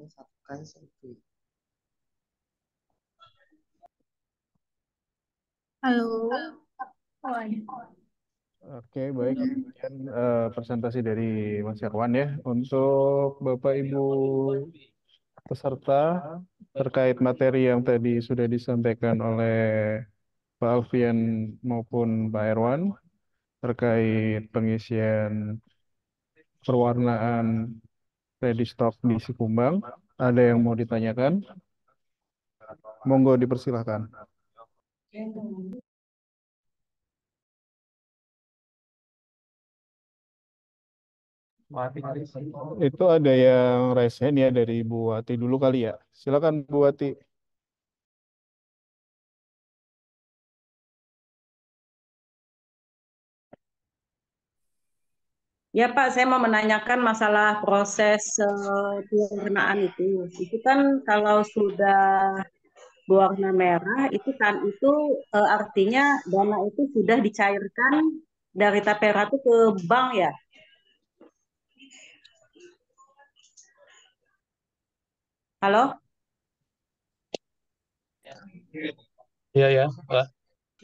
Ini satu kali selfie. Halo. Ada. Oke, baik. Sekian eh, presentasi dari Mas Irwan ya. Untuk Bapak Ibu peserta terkait materi yang tadi sudah disampaikan oleh Pak Alfian maupun Pak Irwan terkait pengisian perwarnaan ready stock di Sikumbang. Ada yang mau ditanyakan? Monggo dipersilahkan. Itu ada yang raise hand ya dari Bu Wati dulu kali ya. Silakan Bu Wati. Ya Pak, saya mau menanyakan masalah proses pewarnaan itu. Itu kan kalau sudah berwarna merah, itu kan itu eh, artinya dana itu sudah dicairkan dari tapera itu ke bank ya. Halo? Iya ya, Pak.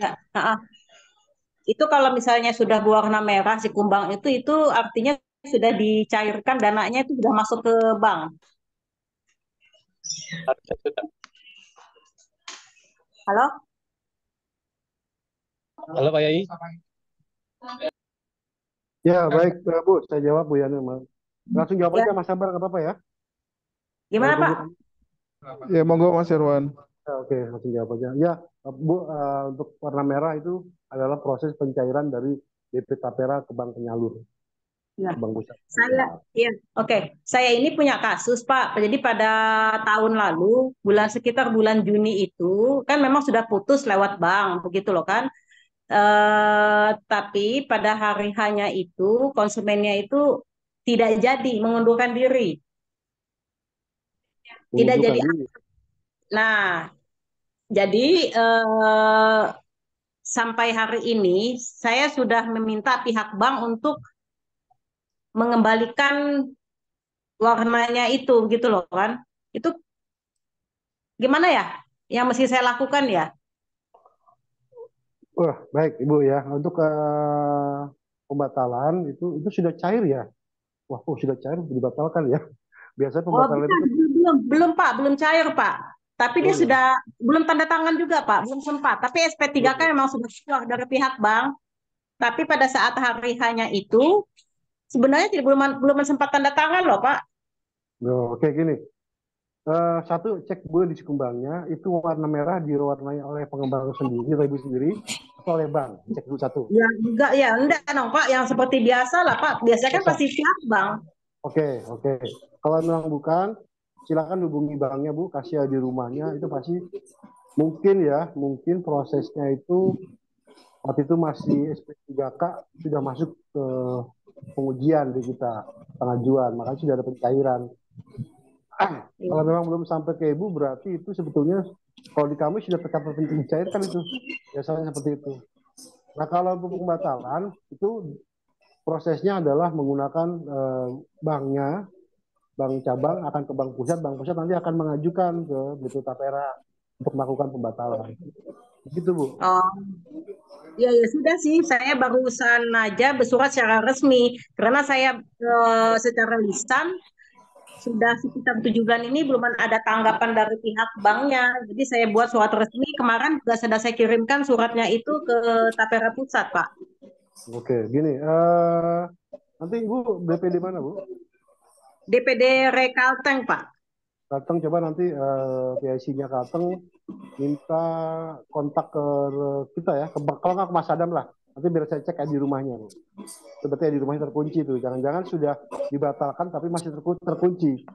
Ya, ah, Itu kalau misalnya sudah berwarna merah si kumbang itu itu artinya sudah dicairkan dananya itu sudah masuk ke bank. Halo? Halo Pak Yai. Ya, baik Bu, saya jawab Bu Yani. Mas. Langsung jawab Ya. aja Mas Sabar, nggak apa-apa ya. Gimana Pak? Ya, monggo Mas Irwan. Ya, Oke, langsung jawab aja. Ya, Bu, eh, untuk warna merah itu adalah proses pencairan dari DP Tapera ke bank penyalur, Ya. ke bank pusat. Saya, iya, oke. Saya ini punya kasus, Pak. Jadi pada tahun lalu, bulan sekitar bulan Juni itu, kan memang sudah putus lewat bank, begitu loh kan. Eh, tapi pada hari hanya itu, konsumennya itu tidak jadi mengundurkan diri. Tidak jadi. Diri. Nah, jadi eh, sampai hari ini, saya sudah meminta pihak bank untuk mengembalikan warnanya itu gitu loh kan itu gimana ya yang mesti saya lakukan ya Wah, baik Ibu ya. Untuk eh, pembatalan itu itu sudah cair ya. Wah, oh, sudah cair dibatalkan ya. Biasanya oh pembatalan itu bukan, belum belum pak belum cair pak tapi dia Oh, sudah belum tanda tangan juga pak belum sempat tapi SP3K Oke. memang sudah keluar dari pihak bank tapi pada saat hari hanya itu sebenarnya tidak belum belum sempat tanda tangan loh pak Oh, Oke gini. Eh, satu cek dulu di sekumbangnya itu warna merah diwarnai oleh pengembang sendiri, oleh ibu sendiri, atau oleh bank. Cek dulu satu. ya enggak ya enggak dong pak yang seperti biasa lah pak biasanya kan pasti pihak bank Oke, oke. Kalau memang bukan, silakan hubungi banknya Bu, kasih di rumahnya. Itu pasti mungkin ya, mungkin prosesnya itu waktu itu masih SP3K sudah masuk ke pengujian di kita pengajuan, makanya sudah ada pencairan. Kalau memang belum sampai ke Ibu, berarti itu sebetulnya kalau di kami sudah tercatat pencairkan itu. Biasanya seperti itu. Nah, kalau untuk pembatalan itu prosesnya adalah menggunakan eh, banknya, bank cabang akan ke bank pusat, bank pusat nanti akan mengajukan ke BPU Tapera untuk melakukan pembatalan. Begitu Bu. Oh, ya ya sudah sih. Saya barusan aja bersurat secara resmi karena saya eh, secara lisan sudah sekitar tujuh bulan ini belum ada tanggapan dari pihak banknya. Jadi saya buat surat resmi kemarin juga sudah saya kirimkan suratnya itu ke Tapera Pusat, Pak. Oke, gini. eh nanti Ibu BP di mana Bu? DPD Rekalteng, Pak. Kalteng coba nanti eh PIC-nya Kalteng minta kontak ke kita ya, ke, kalau nggak ke Mas Adam lah. Nanti biar saya cek di rumahnya. Sebetulnya di rumahnya terkunci tuh. Jangan-jangan sudah dibatalkan tapi masih terku- terkunci.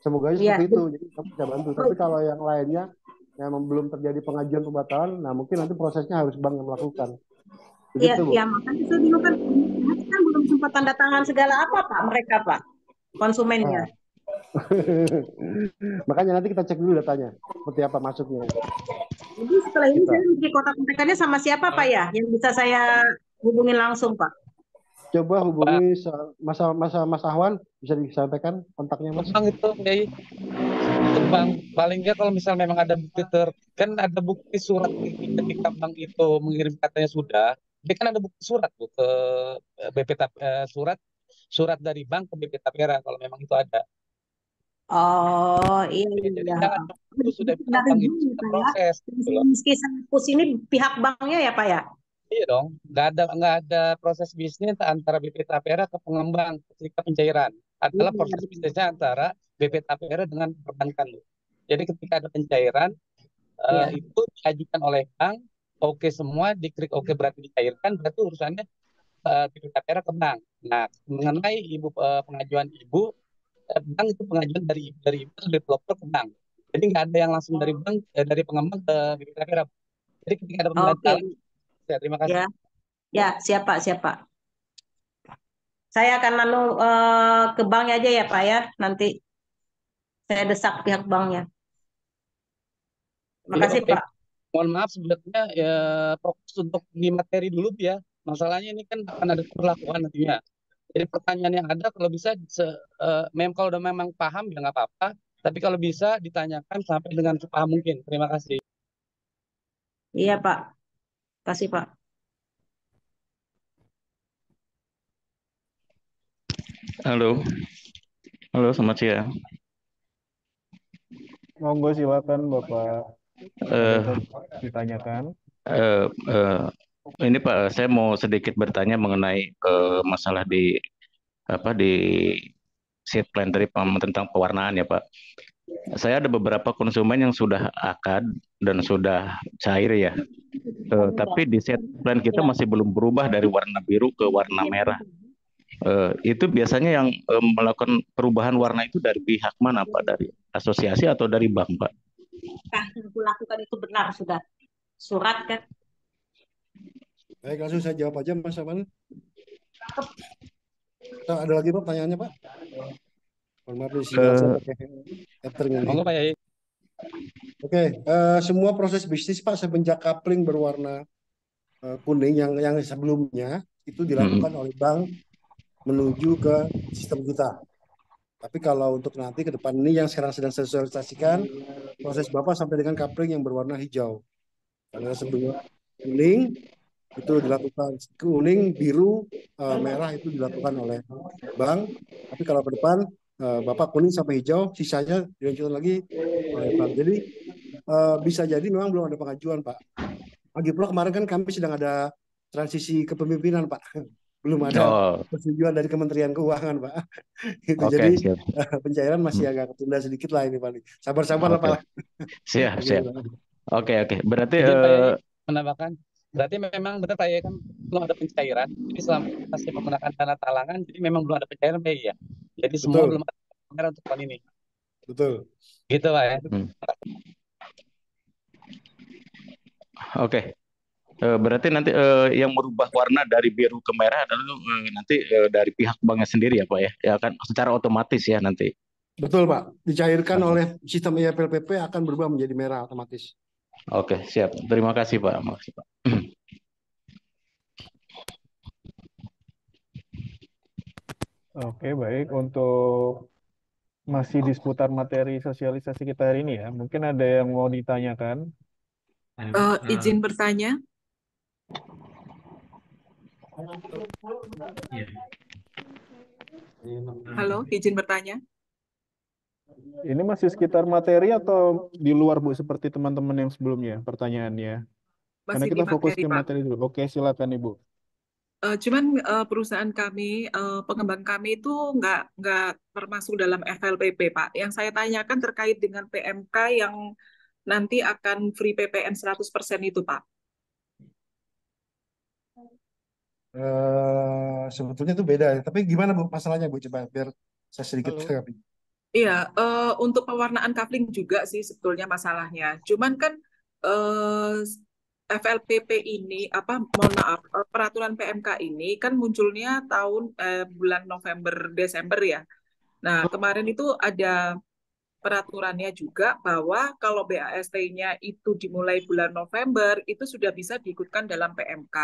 Semoga aja Iya, seperti itu. Jadi kamu bisa bantu. Tapi kalau yang lainnya yang belum terjadi pengajuan pembatalan, nah mungkin nanti prosesnya harus bank yang melakukan. Iya, iya makanya saya bingung kan, kan belum sempat tanda tangan segala apa Pak mereka Pak, konsumennya. Makanya nanti kita cek dulu datanya. Seperti apa masuknya. Jadi setelah ini saya mesti kontak kontakannya sama siapa Pak ya, yang bisa saya hubungin langsung Pak? Coba hubungi sa- masa masa Mas Ahwan bisa disampaikan kontaknya Mas. Bang itu Bang, paling nggak kalau misal memang ada bukti ter kan ada bukti surat ketika Bang itu mengirim katanya sudah, dia kan ada bukti surat Bu ke BP Tap- eh, surat surat dari bank ke BP Tapera kalau memang itu ada. Oh iya Jadi iya. jangan itu sudah bank itu ya, proses gitu loh. Meski saya hapus ini pihak banknya ya Pak ya? Iya dong, nggak ada nggak ada proses bisnis antara BP Tapera ke pengembang ketika pencairan. Adalah Iya, proses bisnisnya antara BP Tapera dengan perbankan. loh. Jadi ketika ada pencairan eh, Iya. itu diajukan oleh bank, oke semua, diklik oke berarti dicairkan, berarti urusannya eh, BP Tapera ke bank. Nah, mengenai ibu eh, pengajuan ibu, eh, bank itu pengajuan dari dari ibu atau developer ke bank. Jadi nggak ada yang langsung dari bank eh, dari pengembang ke Tapera. Jadi ketika ada Oke, pembatalan, ya terima kasih. ya, ya siapa siapa? Saya akan anu eh, ke banknya aja ya Pak ya, nanti saya desak pihak banknya. Iya, Makasih oke. Pak. Mohon maaf sebetulnya ya fokus untuk di materi dulu ya. Masalahnya ini kan akan ada perlakuan nantinya. Jadi pertanyaan yang ada kalau bisa se- eh, mem kalau udah memang paham ya nggak apa-apa. Tapi kalau bisa ditanyakan sampai dengan sepaham mungkin. Terima kasih. Iya Pak. Kasih Pak. Halo, halo, selamat siang. Monggo silakan Bapak. Eh, Ada ditanyakan. eh, eh, ini Pak, saya mau sedikit bertanya mengenai eh, masalah di apa di seat plan dari tentang pewarnaan ya Pak. Saya ada beberapa konsumen yang sudah akad dan sudah cair ya, Eh, tapi di set plan kita masih belum berubah dari warna biru ke warna merah. Eh, itu biasanya yang eh, melakukan perubahan warna itu dari pihak mana Pak? Dari asosiasi atau dari bank Pak? Nah, yang aku lakukan itu benar sudah. Surat kan. Baik, langsung saya jawab aja Mas. Nah, ada lagi Pak pertanyaannya Pak? Mohon maaf nih Eh, ini. Monggo Pak Yai. Oke, eh, semua proses bisnis Pak semenjak coupling berwarna eh, kuning yang yang sebelumnya itu dilakukan oleh bank menuju ke sistem kita. Tapi kalau untuk nanti ke depan ini yang sekarang sedang sosialisasikan proses Bapak sampai dengan coupling yang berwarna hijau. Karena sebelum kuning itu dilakukan kuning, biru, eh, merah itu dilakukan oleh bank. Tapi kalau ke depan eh, Bapak kuning sampai hijau, sisanya dilanjutkan lagi oleh bank. Jadi eh, bisa jadi memang belum ada pengajuan Pak. Lagi pula kemarin kan kami sedang ada transisi kepemimpinan Pak. Belum ada Oh, persetujuan dari Kementerian Keuangan Pak. Gitu. oke, Jadi siap. pencairan masih Hmm, agak ketunda sedikit lah ini paling. Sabar-sabar lah Oke, Pak. siap, siap. Pak. Oke, oke. Berarti Jadi Pak Yai eh, menambahkan, berarti memang benar Pak Yai kan belum ada pencairan. Jadi selama masih menggunakan dana talangan, jadi memang belum ada pencairan Pak ya. Jadi semua Betul, belum ada pencairan untuk tahun ini. betul. Gitu Pak ya. hmm, oke. Eh, berarti nanti eh, yang merubah warna dari biru ke merah adalah eh, nanti eh, dari pihak banknya sendiri ya Pak ya. Ya kan secara otomatis ya nanti. Betul Pak. Dicairkan oleh sistem IPLPP akan berubah menjadi merah otomatis. Oke, siap. Terima kasih Pak. Makasih Pak. Oke, baik. Untuk masih di seputar materi sosialisasi kita hari ini ya, mungkin ada yang mau ditanyakan. Eh, izin bertanya, halo, izin bertanya. Ini masih sekitar materi atau di luar Bu seperti teman-teman yang sebelumnya pertanyaannya? Karena Masih di kita fokus ke Pak. materi dulu. Oke, silakan Ibu. Eh, cuman eh, perusahaan kami, eh, pengembang kami itu nggak nggak termasuk dalam FLPP, Pak. Yang saya tanyakan terkait dengan PMK yang nanti akan free PPN 100% itu, Pak. eh, sebetulnya itu beda. Tapi gimana Bu masalahnya Bu? Coba biar saya sedikit Halo. Iya, eh, untuk pewarnaan kafling juga sih sebetulnya masalahnya. Cuman kan eh, FLPP ini apa mohon maaf eh, peraturan PMK ini kan munculnya tahun bulan November Desember ya. Nah, kemarin itu ada peraturannya juga bahwa kalau BAST-nya itu dimulai bulan November itu sudah bisa diikutkan dalam PMK.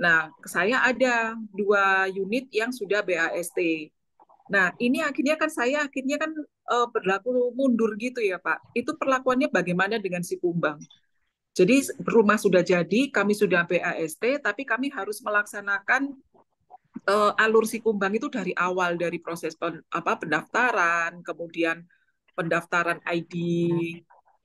Nah, saya ada dua unit yang sudah BAST. Nah, ini akhirnya kan saya akhirnya kan eh, berlaku mundur gitu ya, Pak. Itu perlakuannya bagaimana dengan si Kumbang? Jadi rumah sudah jadi, kami sudah BAST, tapi kami harus melaksanakan eh, alur si Kumbang itu dari awal dari proses pen- apa pendaftaran, kemudian pendaftaran ID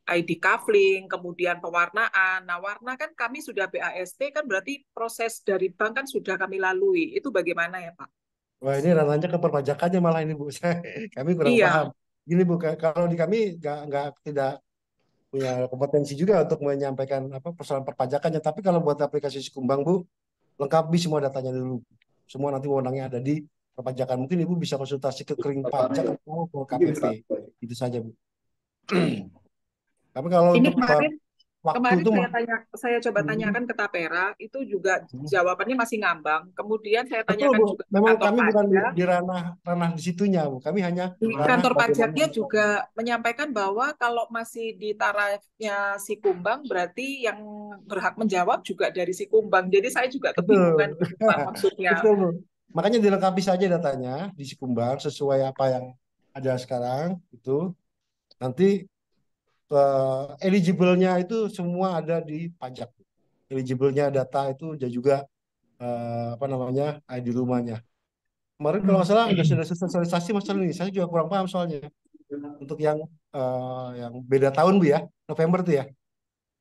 ID kafling, kemudian pewarnaan. Nah, warna kan kami sudah BAST kan berarti proses dari bank kan sudah kami lalui. Itu bagaimana ya, Pak? Wah ini ranahnya ke perpajakannya malah ini Bu. Saya, kami kurang Iya. paham. Gini Bu, ka- kalau di kami nggak nggak tidak punya kompetensi juga untuk menyampaikan apa persoalan perpajakannya. Tapi kalau buat aplikasi Sikumbang Bu, lengkapi semua datanya dulu. Semua nanti wewenangnya ada di perpajakan. Mungkin Ibu bisa konsultasi ke kering pajak atau ke KPP. Itu saja Bu. Tapi kalau Ini untuk kemarin waktu kemarin itu saya tanya saya coba Hmm. tanyakan ke Tapera itu juga Hmm. jawabannya masih ngambang. Kemudian saya Betul tanyakan Bu, juga memang kantor kami bukan di, pajak. di ranah ranah di situnya Bu. Kami hanya Di kantor pajaknya juga menyampaikan bahwa kalau masih di tarafnya si Kumbang berarti yang berhak menjawab juga dari si Kumbang. Jadi saya juga kebingungan betul. maksudnya. Betul Bu. Makanya dilengkapi saja datanya di Sikumbang sesuai apa yang ada sekarang itu. Nanti eh, eligible-nya itu semua ada di pajak. Eligible-nya data itu juga eh, apa namanya ID rumahnya. Kemarin kalau nggak salah sudah sudah sosialisasi masalah ini. Saya juga kurang paham soalnya. Untuk yang eh, yang beda tahun Bu ya, November tuh ya.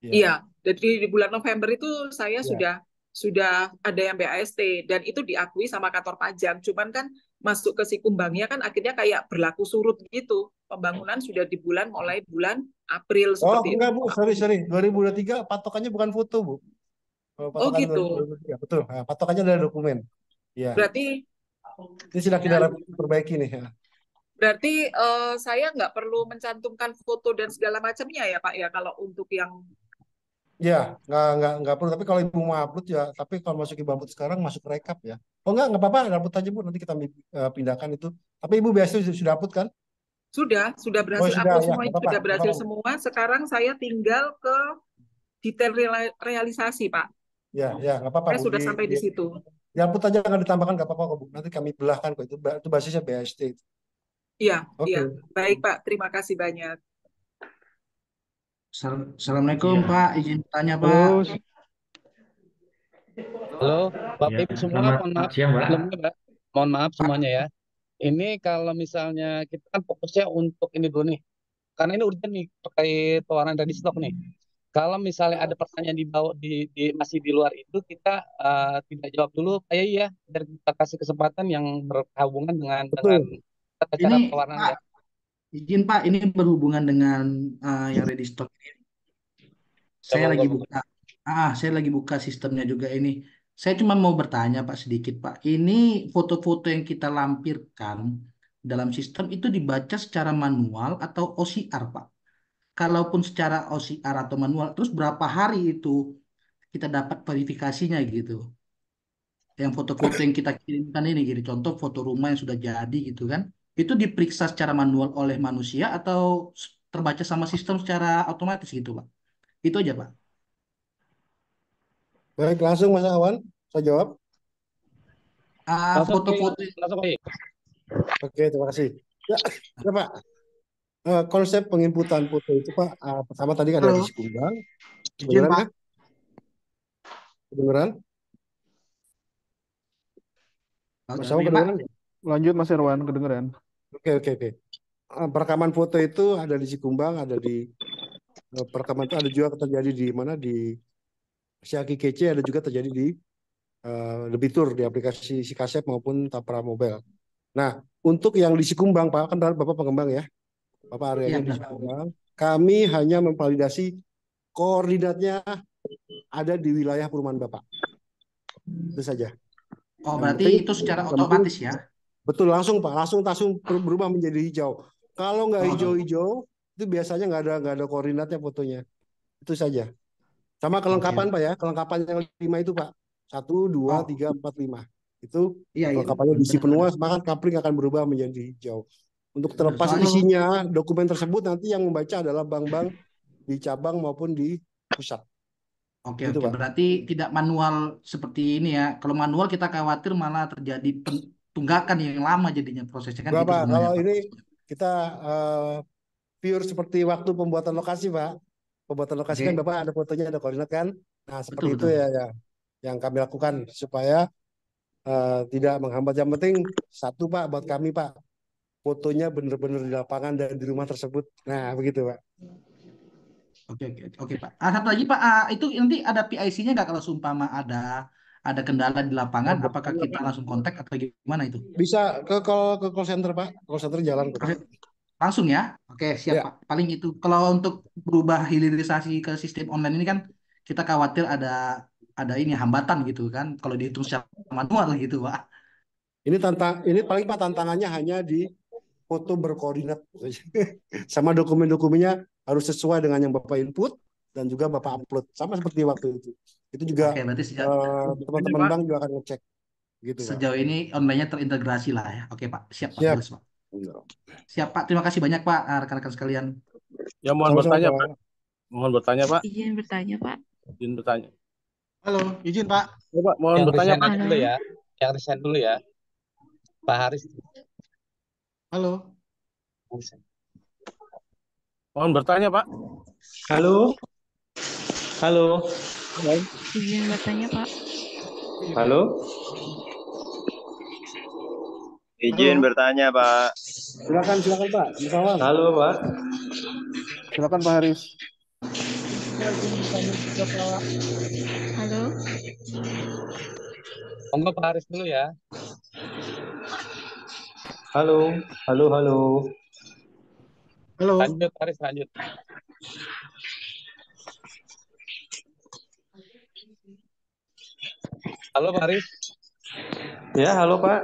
Iya. Iya, jadi di bulan November itu saya Iya. sudah sudah ada yang BAST dan itu diakui sama kantor pajak. Cuman kan masuk ke si Kumbangnya kan akhirnya kayak berlaku surut gitu. Pembangunan sudah di bulan mulai bulan April Oh seperti itu. enggak Bu, sorry sorry. 2023 patokannya bukan foto Bu. Oh gitu. 2023 betul. Nah, patokannya adalah dokumen. Iya. Berarti Ini sudah kita perbaiki nih. ya. berarti eh, saya nggak perlu mencantumkan foto dan segala macamnya ya Pak ya kalau untuk yang Ya, nggak nggak nggak perlu. Tapi kalau ibu mau upload ya, tapi kalau masuk ibu upload sekarang masuk rekap ya. Oh enggak, nggak apa-apa, upload aja bu. Nanti kita eh, pindahkan itu. Tapi ibu biasa sudah, sudah upload kan? Sudah sudah Oh berhasil sudah, upload ya, semua nggak itu apa-apa. sudah berhasil apa-apa. semua. Sekarang saya tinggal ke detail realisasi Pak. Ya, ya, nggak apa-apa Saya bu. sudah Di, sampai di, di situ. upload aja nggak ditambahkan nggak apa-apa kok bu. Nanti kami belahkan kok itu. Itu basisnya BST. Iya, Oke. iya. Baik, Pak. Terima kasih banyak. Assal- Assalamualaikum Iya. Pak, izin tanya Pak. Halo, Halo, Bapak Ya, Ibu semua, mohon maaf siang, Pak. sebelumnya, Mbak. Mohon maaf semuanya ya. Ini kalau misalnya kita kan fokusnya untuk ini dulu nih. Karena ini urgent nih terkait pewarnaan ready stock nih. Kalau misalnya ada pertanyaan di bawah di, di masih di luar itu kita eh, tidak jawab dulu kayak iya dan kita kasih kesempatan yang berhubungan dengan dengan Betul. tata cara Ini pewarnaan Pak, ya. izin Pak, ini berhubungan dengan eh, yang ready stock ini. Saya Coba lagi buka, ah, saya lagi buka sistemnya juga ini. Saya cuma mau bertanya Pak sedikit Pak. Ini foto-foto yang kita lampirkan dalam sistem itu dibaca secara manual atau OCR Pak? Kalaupun secara OCR atau manual, terus berapa hari itu kita dapat verifikasinya gitu? Yang foto-foto yang kita kirimkan ini, gitu. Contoh foto rumah yang sudah jadi gitu kan? Itu diperiksa secara manual oleh manusia atau terbaca sama sistem secara otomatis gitu Pak? Itu aja Pak. Baik, langsung Mas Awan. Saya jawab. Ah, Langsung ke foto-foto Oke, terima kasih. Ya, ya Pak. Eh, konsep penginputan foto itu Pak, ah, pertama tadi ada di Halo, Sikumbang. izin Kedengeran Pak. kan? Kedengeran? Oh, Mas Awan Pak. kedengeran lanjut Mas Irwan, kedengeran. Oke, oke, oke. Eh, Perekaman foto itu ada di Sikumbang, ada di eh, perekaman itu ada juga terjadi di mana di Siaki Kece, ada juga terjadi di eh, Debitur di aplikasi Sikasep maupun Tapra Mobile. Nah, untuk yang di Sikumbang, Pak, kan Bapak pengembang ya, Bapak Iya areanya di. Sikumbang. Kami hanya memvalidasi koordinatnya ada di wilayah perumahan Bapak. Itu saja. Oh, Yang berarti penting, itu secara otomatis ya? betul langsung Pak, langsung langsung berubah menjadi hijau. Kalau nggak Oh, hijau-hijau, itu biasanya nggak ada nggak ada koordinatnya fotonya. Itu saja. Sama kelengkapan Pak ya, kelengkapan yang lima itu Pak. Satu, dua, Oh, tiga, empat, lima. Itu iya iya, kelengkapannya diisi penuh, maka kapling akan berubah menjadi hijau. Untuk terlepas Soalnya isinya, dokumen tersebut nanti yang membaca adalah bank-bank di cabang maupun di pusat. Oke, Gitu oke. Pak. Berarti tidak manual seperti ini ya. Kalau manual kita khawatir malah terjadi tunggakan yang lama jadinya prosesnya kan Enggak gitu kalau Pak. ini kita eh, pure seperti waktu pembuatan lokasi Pak. Pembuatan lokasi kan Oke, Bapak ada fotonya, ada koordinat kan. Nah betul seperti itu betul. ya, ya yang kami lakukan supaya eh, tidak menghambat. Yang penting satu Pak buat kami Pak, fotonya benar-benar di lapangan dan di rumah tersebut. Nah begitu Pak. Oke, oke, oke Pak. Ah, satu lagi Pak, ah, itu nanti ada PIC-nya nggak kalau seumpama ada ada kendala di lapangan, apakah kita langsung kontak atau gimana itu? Bisa ke call ke call center Pak, call center jalan kok. Langsung ya? Oke, siap Ya. Pak. Paling itu. Kalau untuk berubah hilirisasi ke sistem online ini kan kita khawatir ada ada ini hambatan gitu kan kalau dihitung secara manual gitu Pak. Ini tantang, ini paling Pak tantangannya hanya di foto berkoordinat sama dokumen-dokumennya harus sesuai dengan yang Bapak input dan juga Bapak upload sama seperti waktu itu. Itu juga Oke, berarti eh, teman-teman Pak. bank juga akan ngecek gitu Pak. sejauh ini online-nya terintegrasi lah ya. Oke Pak, siap Pak, Siap. bagus Pak. Siap Pak, terima kasih banyak Pak ah, rekan-rekan sekalian. Ya mohon Sama-sama bertanya Pak. Pak. Mohon bertanya Pak. Izin bertanya, Pak. Izin bertanya. Halo, izin Pak. Ya, Pak, mohon Yang bertanya Pak. dulu ya. Yang resign dulu ya. Pak Haris. Halo. Mohon bertanya Pak. Halo, halo, Izin bertanya, Pak. halo. Izin Halo. bertanya, Pak. Silakan silakan Pak. Silakan. Halo, Pak. Silakan Pak Haris. Halo. Monggo Pak Haris dulu ya. Halo, halo, halo. Halo. Lanjut Pak Haris, lanjut. Halo Pak Haris. Ya, halo, Pak.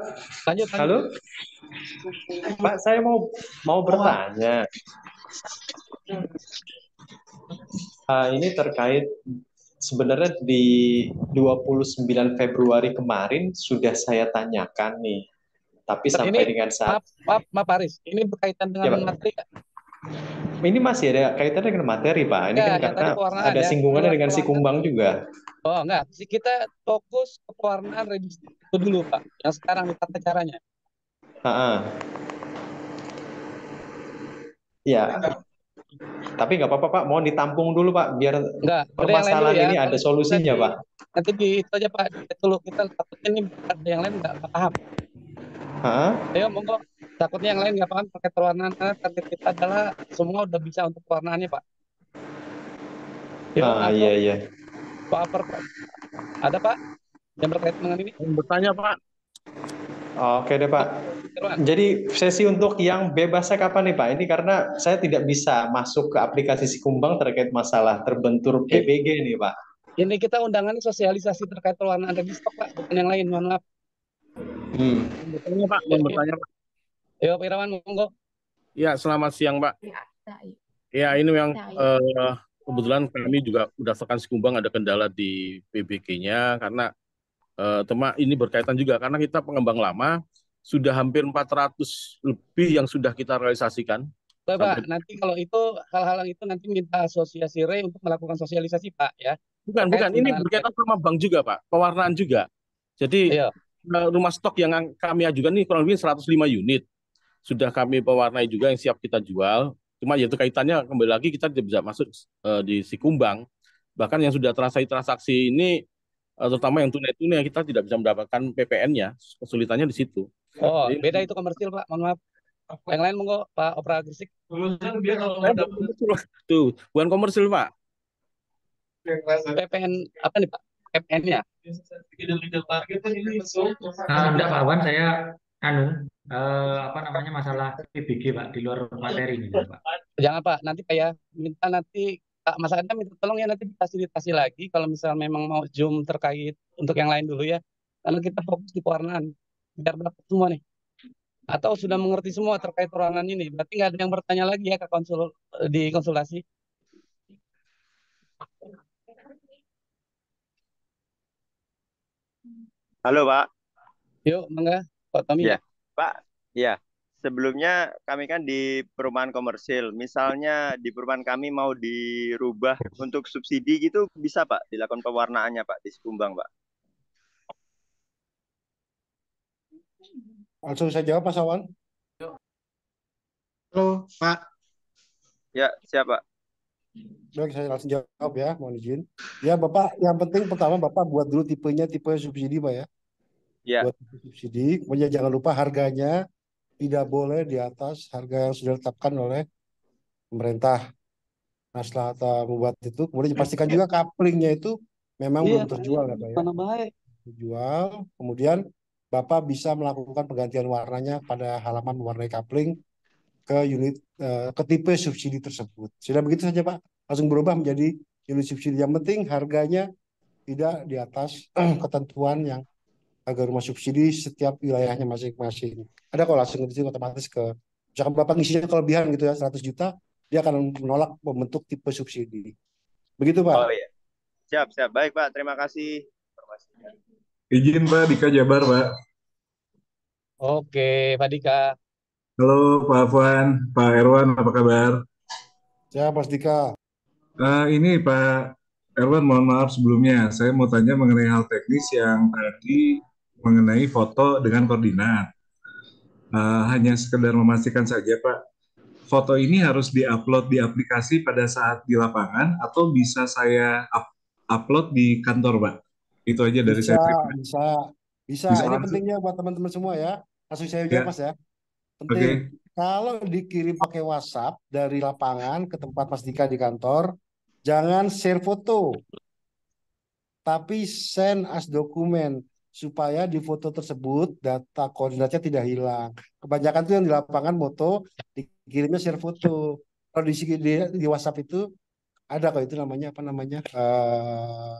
Lanjut, lanjut. Halo, Pak. Saya mau mau bertanya. Ah, ini terkait sebenarnya di 29 Februari kemarin sudah saya tanyakan nih, tapi sampai ini dengan saat maaf, maaf, maaf Pak Haris. Ini berkaitan Ya, dengan Pak. materi? Ini masih ada kaitannya dengan materi, Pak. Ini Ya, kan yang karena pewarnaan ada ya. singgungannya dengan si kumbang juga. Oh enggak, kita fokus ke pewarnaan register itu dulu Pak. Yang sekarang tata caranya. Ha-ha. Ya, tapi nggak apa-apa Pak, mohon ditampung dulu Pak, biar Enggak, permasalahan ya. ini ada solusinya nanti, Pak. nanti di itu aja Pak. Dulu kita takutnya ini ada yang lain nggak paham. Ha? Ayo monggo. Takutnya yang lain nggak paham pakai pewarnaan karena target kita adalah semua udah bisa untuk pewarnaannya Pak. Ah, iya iya. Pak Aper, Pak. Ada Pak yang berkaitan dengan ini? Mohon bertanya Pak. Oke deh Pak. Jadi sesi untuk yang bebasnya kapan nih Pak? Ini karena saya tidak bisa masuk ke aplikasi Sikumbang terkait masalah terbentur PBG nih Pak. Ini kita undangannya sosialisasi terkait pewarnaan register Pak, bukan yang lain. Mohon maaf. Hmm. Bertanya Pak. Mohon bertanya Pak. Ayo Pak Irawan, monggo. Ya, selamat siang Pak. Ya, ini yang eh, kebetulan kami juga berdasarkan Sikumbang ada kendala di PBG-nya karena eh, tema ini berkaitan juga karena kita pengembang lama sudah hampir 400 lebih yang sudah kita realisasikan. Baik, Pak, Sampai- nanti kalau itu hal-hal yang itu nanti minta asosiasi RE untuk melakukan sosialisasi Pak ya. Bukan, Terkait bukan. Ini berkaitan sama bank juga, Pak. Pewarnaan juga. Jadi Iya. eh, rumah stok yang ang- kami ajukan ini kurang lebih 105 unit. Sudah kami pewarnai juga yang siap kita jual. Cuma ya itu kaitannya kembali lagi kita tidak bisa masuk eh, di Sikumbang. Bahkan yang sudah transaksi-transaksi ini eh, terutama yang tunai-tunai kita tidak bisa mendapatkan PPN-nya. Kesulitannya di situ. Oh, Jadi- beda itu komersil Pak, mohon maaf. Yang lain monggo Pak Opera Gresik. Tuh, bukan komersil, Pak. PPN apa nih Pak? PPN-nya. Ah, enggak Pak Wan, saya anu eh, apa namanya masalah PBG Pak di luar materi ini Pak. Jangan Pak, nanti Pak ya minta nanti Pak Mas Adam minta tolong ya nanti difasilitasi lagi kalau misal memang mau Zoom terkait untuk yang lain dulu ya. Karena kita fokus di pewarnaan. Biar dapat semua nih. Atau sudah mengerti semua terkait pewarnaan ini. Berarti nggak ada yang bertanya lagi ya ke konsul di konsultasi. Halo Pak. Yuk, mangga, Pak Tommy. Ya, Pak. Ya, sebelumnya kami kan di perumahan komersil. Misalnya di perumahan kami mau dirubah untuk subsidi gitu bisa Pak dilakukan pewarnaannya Pak di Sikumbang Pak. Langsung saya jawab Mas Awan. Halo, Pak. Ya, siapa? Baik, saya langsung jawab ya, mohon izin. Ya, Bapak, yang penting pertama Bapak buat dulu tipenya tipe subsidi, Pak ya. Ya. Buat subsidi, kemudian jangan lupa harganya tidak boleh di atas harga yang sudah ditetapkan oleh pemerintah. Nah, setelah membuat itu, kemudian pastikan juga couplingnya itu memang Iya, belum terjual ya, Pak ya. baik. Terjual, kemudian Bapak bisa melakukan penggantian warnanya pada halaman mewarnai coupling ke unit eh, ke tipe subsidi tersebut. Sudah begitu saja Pak, langsung berubah menjadi unit subsidi. Yang penting harganya tidak di atas ketentuan yang harga rumah subsidi setiap wilayahnya masing-masing. Ada kok langsung itu otomatis ke misalkan Bapak ngisinya kelebihan gitu ya 100 juta, dia akan menolak membentuk tipe subsidi. Begitu Pak. Oh iya. Siap, siap. Baik Pak, terima kasih informasinya. Izin Pak, Dika Jabar Pak. Oke, Pak Dika. Halo Pak Afwan, Pak Erwan, apa kabar? Siap Mas Dika. Eh, ini Pak Erwan, mohon maaf sebelumnya. Saya mau tanya mengenai hal teknis yang tadi mengenai foto dengan koordinat. Eh, hanya sekedar memastikan saja Pak, foto ini harus diupload di aplikasi pada saat di lapangan atau bisa saya up- upload di kantor Pak? Itu aja dari Bisa, saya. Terima bisa, bisa. Bisa Ini langsung. pentingnya buat teman-teman semua ya. Langsung saya Ya. jawab Mas ya. Penting. Kalau dikirim pakai WhatsApp dari lapangan ke tempat Mas Dika di kantor, jangan share foto, tapi send as dokumen supaya di foto tersebut data koordinatnya tidak hilang. Kebanyakan tuh yang di lapangan foto dikirimnya share foto. Kalau di, di, di WhatsApp itu ada kok itu namanya apa namanya eh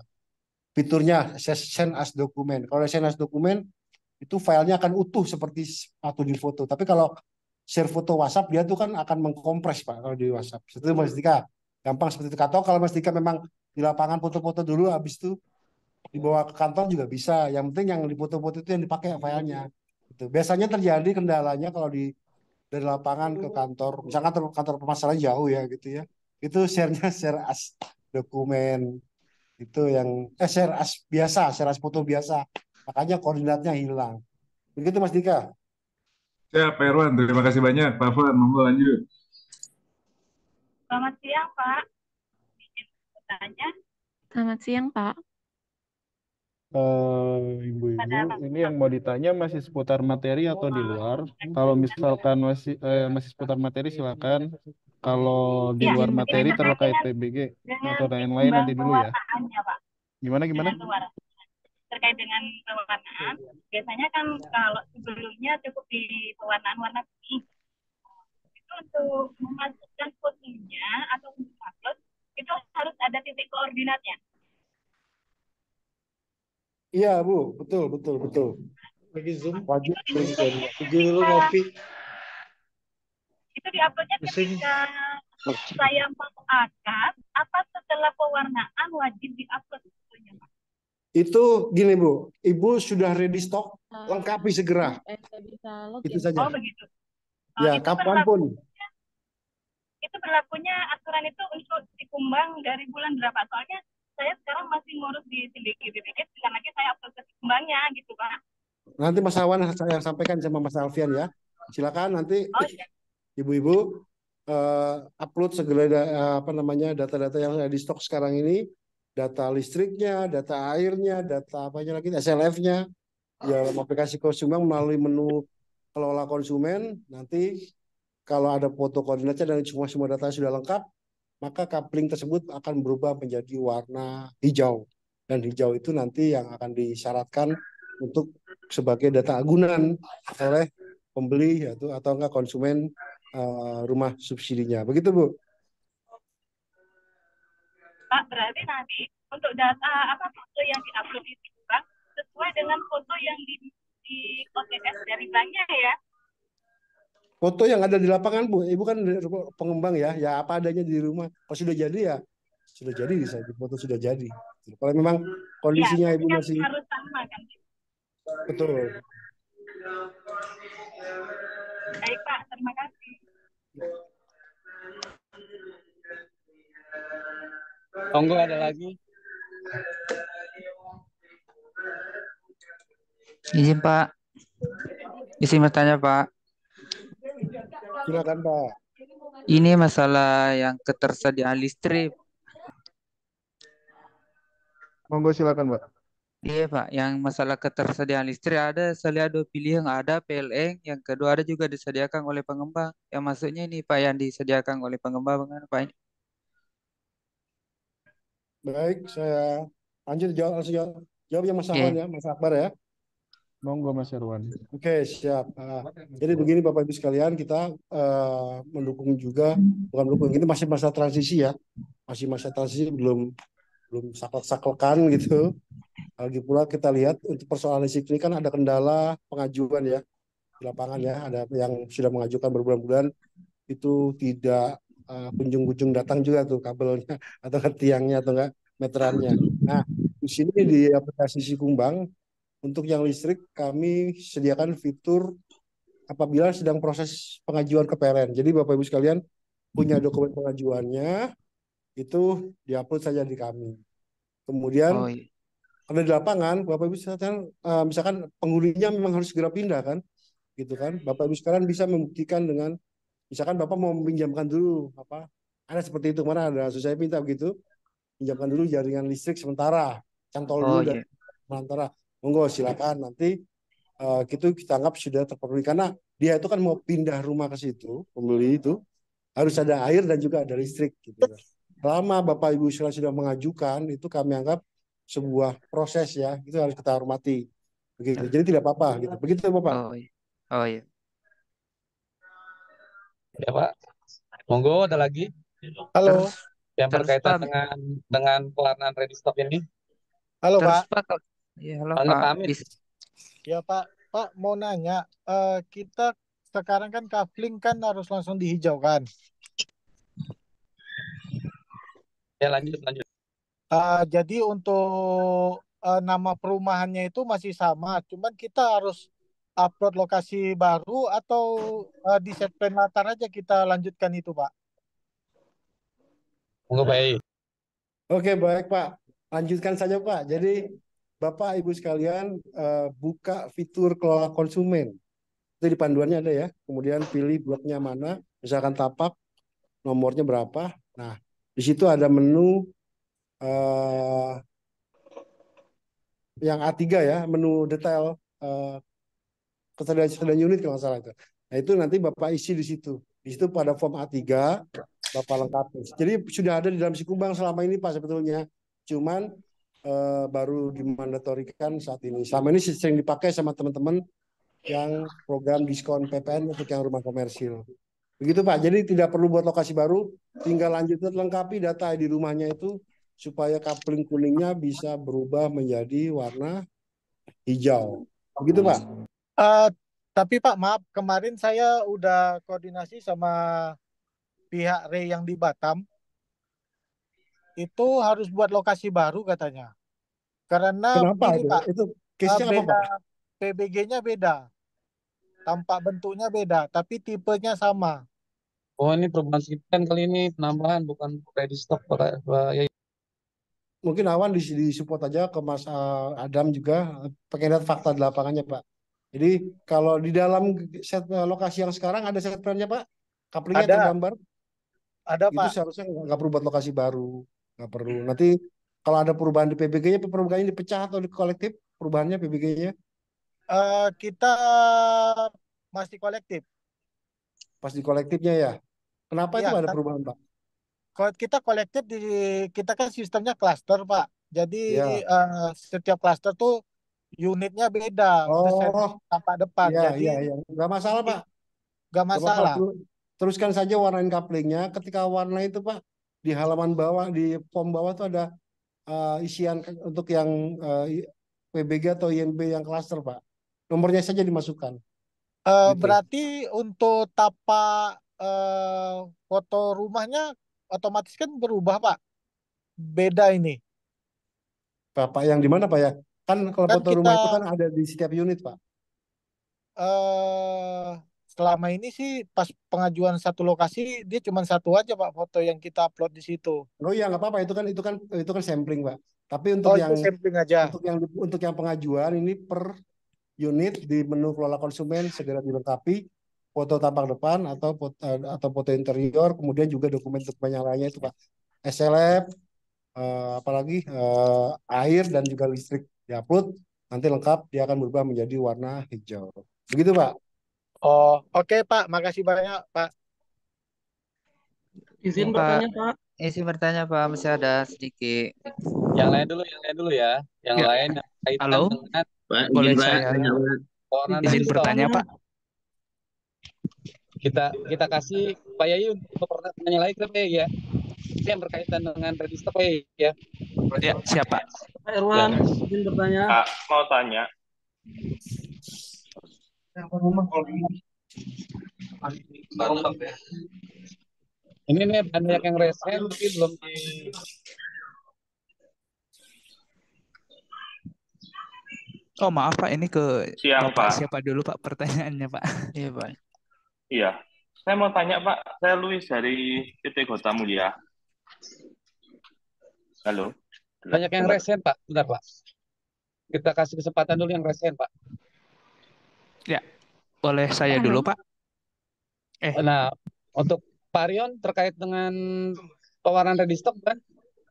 fiturnya send as dokumen. Kalau send as dokumen itu filenya akan utuh seperti sepatu di foto. Tapi kalau share foto WhatsApp dia tuh kan akan mengkompres Pak kalau di WhatsApp. Itu Mas Dika. Gampang seperti itu. Atau kalau Mas Dika memang di lapangan foto-foto dulu habis itu dibawa ke kantor juga bisa. Yang penting yang di foto-foto itu yang dipakai filenya. Itu. Biasanya terjadi kendalanya kalau di dari lapangan ke kantor, misalkan kantor, kantor pemasaran jauh ya gitu ya. Itu share-nya share as dokumen. Itu yang eh share as biasa, share as foto biasa. Makanya koordinatnya hilang. Begitu Mas Dika. Siap, Pak Erwan. Terima kasih banyak. Pak Afwan, monggo lanjut. Selamat siang, Pak. Izin bertanya, Selamat siang, Pak. Eh, Ibu-ibu, ini yang mau ditanya masih seputar materi atau di luar? Kalau misalkan masih eh, masih seputar materi silakan. Kalau di Iya, luar materi terkait PBG atau lain-lain nanti dulu ya. Gimana gimana? Terkait dengan pewarnaan, biasanya kan kalau sebelumnya cukup di pewarnaan warna kuning. Itu untuk memasukkan fotonya atau untuk upload, itu harus ada titik koordinatnya. Iya Bu, betul betul betul. Lagi Zoom. Wajib koordinat. Izin dulu ngopi. Itu diuploadnya Pusing. ketika saya mau akad, apa setelah pewarnaan wajib diupload fotonya, Pak? Itu gini Bu, Ibu sudah ready stock, lengkapi segera. Eh, saya bisa Itu login. saja. Oh, begitu. Oh, Ya, itu kapan pun. itu berlakunya aturan itu untuk dikumbang dari bulan berapa? Soalnya saya sekarang masih ngurus di Sindiki BPK, sebentar lagi saya upload ke kumbangnya gitu, Pak. Nanti Mas Awan saya sampaikan sama Mas Alfian ya. Silakan nanti Oh, iya. ibu-ibu eh, upload segala da- eh, apa namanya data-data yang ada di stok sekarang ini, data listriknya, data airnya, data apanya lagi, SLF-nya, ya dalam aplikasi konsumen melalui menu kelola konsumen. Nanti kalau ada foto koordinatnya dan semua semua data sudah lengkap, maka coupling tersebut akan berubah menjadi warna hijau. Dan hijau itu nanti yang akan disyaratkan untuk sebagai data agunan oleh pembeli yaitu atau enggak konsumen eh, rumah subsidinya. Begitu, Bu. Pak, berarti nanti untuk data apa foto yang diupload di Kumbang sesuai sesuai dengan foto yang di, di OTS dari banknya ya. Foto yang ada di lapangan Bu, Ibu kan pengembang ya, ya apa adanya di rumah. Kalau sudah jadi ya sudah jadi bisa foto sudah jadi. Kalau memang kondisinya ya, Ibu kan masih harus sama kan. betul. Baik Pak, terima kasih. Monggo ada lagi? Izin Pak. Izin bertanya Pak. Silakan Pak. Ini masalah yang ketersediaan listrik. Monggo silakan Pak. Iya Pak, yang masalah ketersediaan listrik ada saya lihat dua pilihan, ada PLN, yang kedua ada juga disediakan oleh pengembang. Yang maksudnya ini Pak yang disediakan oleh pengembang bagaimana Pak? Baik, saya lanjut jawab jawab, jawab yang Mas Oke. Ahwan ya, Mas Akbar ya. Monggo Mas Irwan. Oke, siap. Ah, jadi begini Bapak Ibu sekalian, kita eh, mendukung juga, bukan mendukung, ini masih masa transisi ya, masih masa transisi belum belum saklek-saklekan gitu. Lagi pula kita lihat untuk persoalan listrik ini kan ada kendala pengajuan ya di lapangan ya, ada yang sudah mengajukan berbulan-bulan itu tidak eh, kunjung-kunjung datang juga tuh kabelnya atau tiangnya atau enggak meterannya. Nah, di sini di aplikasi Sikumbang untuk yang listrik kami sediakan fitur apabila sedang proses pengajuan ke PLN. Jadi Bapak Ibu sekalian punya dokumen pengajuannya itu diupload saja di kami. Kemudian Oh iya. kalau di lapangan Bapak Ibu sekalian eh, misalkan penghuninya memang harus segera pindah kan, gitu kan? Bapak Ibu sekalian bisa membuktikan dengan misalkan Bapak mau meminjamkan dulu apa? Ada seperti itu mana ada saya minta begitu pinjamkan dulu jaringan listrik sementara, cantol Oh dulu iya. dari sementara. Monggo silakan nanti eh, itu kita anggap sudah terpenuhi karena dia itu kan mau pindah rumah ke situ, pembeli itu harus ada air dan juga ada listrik gitu. Selama Bapak Ibu sekalian sudah mengajukan itu kami anggap sebuah proses ya, itu harus kita hormati. Begitu. Jadi tidak apa-apa gitu. Begitu Bapak. Oh iya. Oh iya. Ya Pak. Monggo ada lagi? Halo, Yang berkaitan dengan dengan pewarnaan ready stock ini? halo terus Pak. Pak, iya halo Halo Pak, Pak Ya Pak, Pak mau nanya, eh, kita sekarang kan kafling kan harus langsung dihijaukan. Ya lanjut lanjut. Eh, jadi untuk eh, nama perumahannya itu masih sama, cuman kita harus upload lokasi baru atau eh, di set plan latar aja kita lanjutkan itu Pak. Monggo Yai. Oke, baik Pak. Lanjutkan saja Pak. Jadi Bapak Ibu sekalian eh, buka fitur kelola konsumen. Itu di panduannya ada ya. Kemudian pilih bloknya mana, misalkan tapak, nomornya berapa. Nah, di situ ada menu eh, yang A3 ya, menu detail ketersediaan unit kalau nggak salah itu. Nah, itu nanti Bapak isi di situ. Di situ pada form A3 Bapak lengkapi. Jadi sudah ada di dalam Sikumbang selama ini Pak sebetulnya. Cuman eh, baru dimandatorikan saat ini. Selama ini sering dipakai sama teman-teman yang program diskon PPN untuk yang rumah komersil. Begitu Pak. Jadi tidak perlu buat lokasi baru, tinggal lanjut lengkapi data di rumahnya itu supaya kapling kuningnya bisa berubah menjadi warna hijau. Begitu Pak. Eh, tapi Pak maaf kemarin saya udah koordinasi sama pihak Ray yang di Batam. Itu harus buat lokasi baru katanya. Karena Kenapa begini itu? Pak, Itu eh, case-nya apa Pak? PBG-nya beda. Tampak bentuknya beda, tapi tipenya sama. Oh ini perubahan signifikan kali ini penambahan bukan ready stock Pak Yai. Mungkin awan di, di support aja ke Mas eh, Adam juga pengen lihat fakta di lapangannya Pak. Jadi kalau di dalam set eh, lokasi yang sekarang ada set plan-nya Pak, kaplingnya Ada, tergambar, ada itu Pak. seharusnya nggak nggak perlu buat lokasi baru, nggak perlu. Nanti kalau ada perubahan di PBG-nya, perubahannya dipecah atau di kolektif perubahannya PBG-nya Eh, kita masih kolektif. pas di kolektifnya ya. Kenapa itu Ya, ada tapi perubahan Pak? kalau kita kolektif di kita kan sistemnya klaster, Pak. Jadi Ya. eh, setiap klaster tuh unitnya beda, Oh, tampak depan. iya Jadi iya iya, nggak masalah Pak. nggak masalah. Teru- Teruskan saja warnain kaplingnya. Ketika warna itu Pak di halaman bawah di form bawah tuh ada eh, isian untuk yang eh, i- PBG atau INB yang klaster, Pak. Nomornya saja dimasukkan. Eh, Gitu. berarti untuk tapak eh, foto rumahnya otomatis kan berubah, Pak. Beda ini. Bapak yang di mana, Pak ya? Kan kalau Kan foto rumah itu kita- kan ada di setiap unit, Pak. eh selama ini sih pas pengajuan satu lokasi dia cuma satu aja Pak foto yang kita upload di situ. Oh iya nggak apa-apa itu kan itu kan itu kan sampling, Pak. Tapi untuk Oh yang sampling aja. untuk yang untuk yang pengajuan ini per unit di menu kelola konsumen segera dilengkapi foto tampak depan atau foto, atau foto interior, kemudian juga dokumen-dokumen yang lainnya itu Pak. SLF, eh, apalagi eh, air dan juga listrik diupload, nanti lengkap dia akan berubah menjadi warna hijau. Begitu Pak. Oh oke Pak, makasih banyak Pak. Izin bertanya, Pak. Izin bertanya, Pak. Masih ada sedikit. Yang lain dulu, yang lain dulu ya. Yang Ya. lain yang kaitan Halo? dengan Pak, Boleh saya tanya, pewarnaan izin bertanya, Pak? Kita kita kasih Pak Yayi untuk pertanyaan lagi ke Pak Yayi ya. Ini yang berkaitan dengan register Pak Yayi ya. Ya, siapa? Pak Irwan, Ya. izin bertanya. Pak, mau tanya. Ini nih banyak yang resen tapi belum di Oh, maaf, Pak. Ini ke Siang, Bapak Pak. siapa dulu, Pak, pertanyaannya, Pak? Iya, Pak. Iya. Saya mau tanya, Pak. Saya Luis dari PT Kota Mulia. Halo. banyak yang resen Pak. Bentar Pak. Kita kasih kesempatan dulu yang resen Pak. Ya, boleh saya dulu, Pak? Eh. Nah, untuk Pak Rion terkait dengan pewarnaan ready stock kan?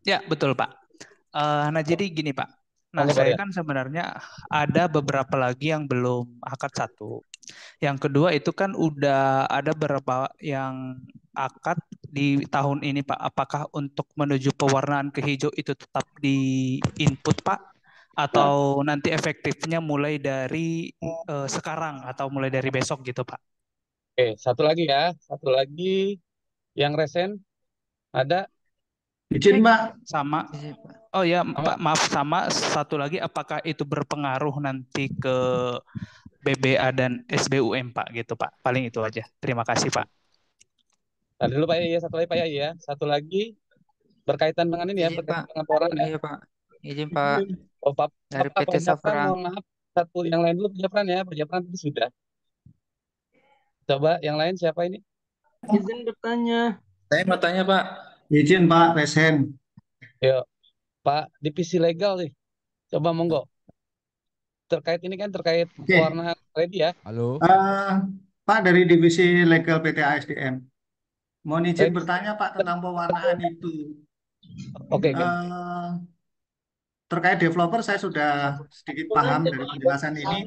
Ya, betul, Pak. Eh, nah, jadi gini, Pak. Nah, Oke, Pak saya Rian. kan sebenarnya ada beberapa lagi yang belum akad satu. Yang kedua itu kan udah ada beberapa yang akad di tahun ini, Pak. Apakah untuk menuju pewarnaan ke hijau itu tetap di input, Pak? Atau nanti efektifnya mulai dari eh, sekarang atau mulai dari besok gitu, Pak? Oke, satu lagi ya. Satu lagi yang resen ada Izin, Pak. Sama. Oh ya, Pak, maaf sama satu lagi apakah itu berpengaruh nanti ke BBA dan SBUM, Pak gitu, Pak. Paling itu aja. Terima kasih, Pak. Tadi dulu Pak ya, satu lagi Pak ya. Satu lagi berkaitan dengan ini ya, Izin, berkaitan Pak. dengan pewarnaan ya. Iya, Pak. Izin, Pak. Oh, Pak, Dari Pak, PT Pak Japran, Safran. mohon maaf. Satu yang lain dulu Pak Japran ya. Pak Japran tadi sudah. Coba yang lain siapa ini? Izin bertanya. Saya mau tanya, Pak. Izin, Pak, resen. Yuk, Pak Divisi Legal nih. Coba monggo. Terkait ini kan terkait Oke. pewarnaan ready ya. Halo. Eh, Pak dari Divisi Legal PT ASDM. Mohon izin Baik. bertanya Pak tentang pewarnaan itu. Oke, oke. Eh, terkait developer saya sudah sedikit paham dari penjelasan ini.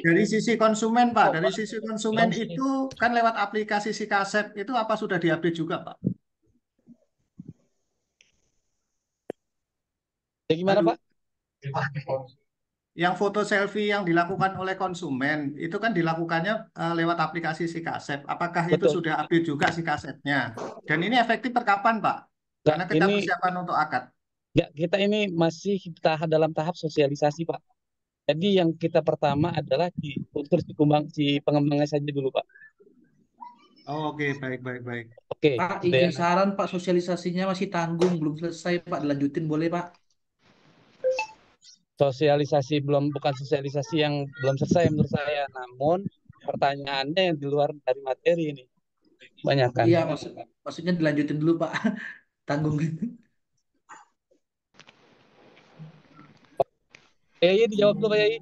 Dari sisi konsumen Pak, dari sisi konsumen itu kan lewat aplikasi Sikasep itu apa sudah diupdate juga Pak? Ya gimana. Pak? Yang foto selfie yang dilakukan oleh konsumen itu kan dilakukannya eh, lewat aplikasi Sikasep. Apakah itu Betul. sudah update juga Sikasepnya? Dan ini efektif per kapan Pak? Karena kita ini persiapan untuk akad. Ya kita ini masih tahap dalam tahap sosialisasi Pak. Jadi yang kita pertama adalah di unsur si kumbang si pengembangnya saja dulu Pak. Oh, Oke, baik, baik, baik. Oke. Dan- yang Nah, saran Pak, sosialisasinya masih tanggung, belum selesai Pak. Dilanjutin boleh Pak? sosialisasi belum bukan sosialisasi yang belum selesai menurut saya. Namun pertanyaannya yang di luar dari materi ini banyak kan. Iya, maksud, maksudnya dilanjutin dulu Pak. Tanggung. Yai dijawab dulu Pak Yai.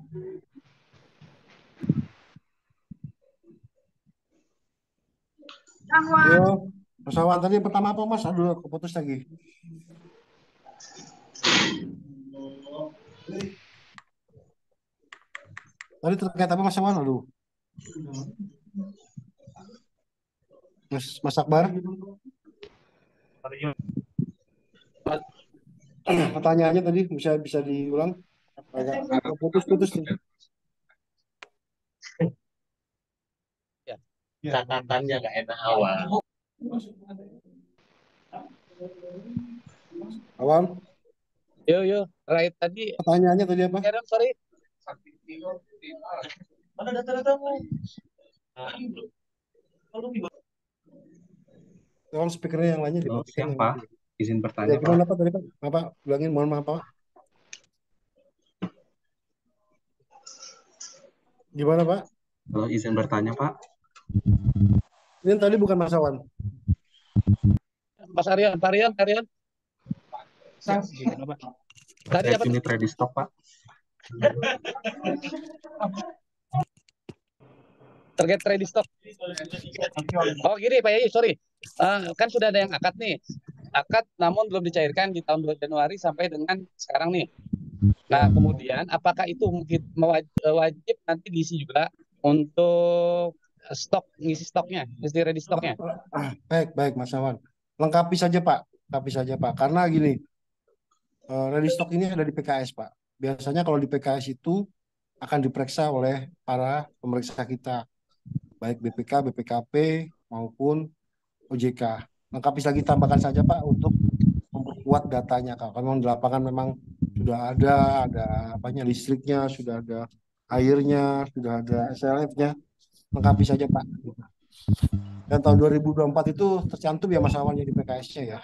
Yo, Mas Awan tadi yang pertama apa Mas? Aduh, keputus lagi. Tadi terkait apa Mas Awan? Aduh. Mas Mas Akbar? Pertanyaannya tadi bisa bisa diulang? Agak putus-putus nih. Catatannya nggak enak awal. Awan, Yo yo, right tadi pertanyaannya tadi apa? Aaron, sorry Mana data-datamu? Tolong speakernya yang lainnya dimatikan. itu. Izin Ya, bertanya Pak. gimana Pak tadi Pak? Apa? Bilangin mohon maaf Pak. Gimana Pak? Halo, izin bertanya Pak. Ini tadi bukan Mas Awan. Mas Aryan, Pak Aryan, Pak Aryan. Gimana, Pak? Tadi apa? unit ready stock Pak. Terkait ready stock. Oh gini Pak Yai, sorry. Eh, kan sudah ada yang akad nih. Akad namun belum dicairkan di tahun 2 Januari sampai dengan sekarang nih. Nah, kemudian apakah itu eh, wajib nanti diisi juga untuk stok, ngisi stoknya, ngisi ready stoknya? Baik, baik Mas Awan. Lengkapi saja Pak. Lengkapi saja Pak. Karena gini, eh, ready stock ini ada di PKS Pak. Biasanya kalau di PKS itu akan diperiksa oleh para pemeriksa kita. Baik BPK, BPKP maupun OJK. Lengkapi lagi tambahkan saja Pak untuk memperkuat datanya Kak. Kalau memang di lapangan memang sudah ada, ada apanya listriknya, sudah ada airnya, sudah ada SLF-nya. Lengkapi saja Pak. Dan tahun 2024 itu tercantum ya Mas Awan ya di PKS-nya ya.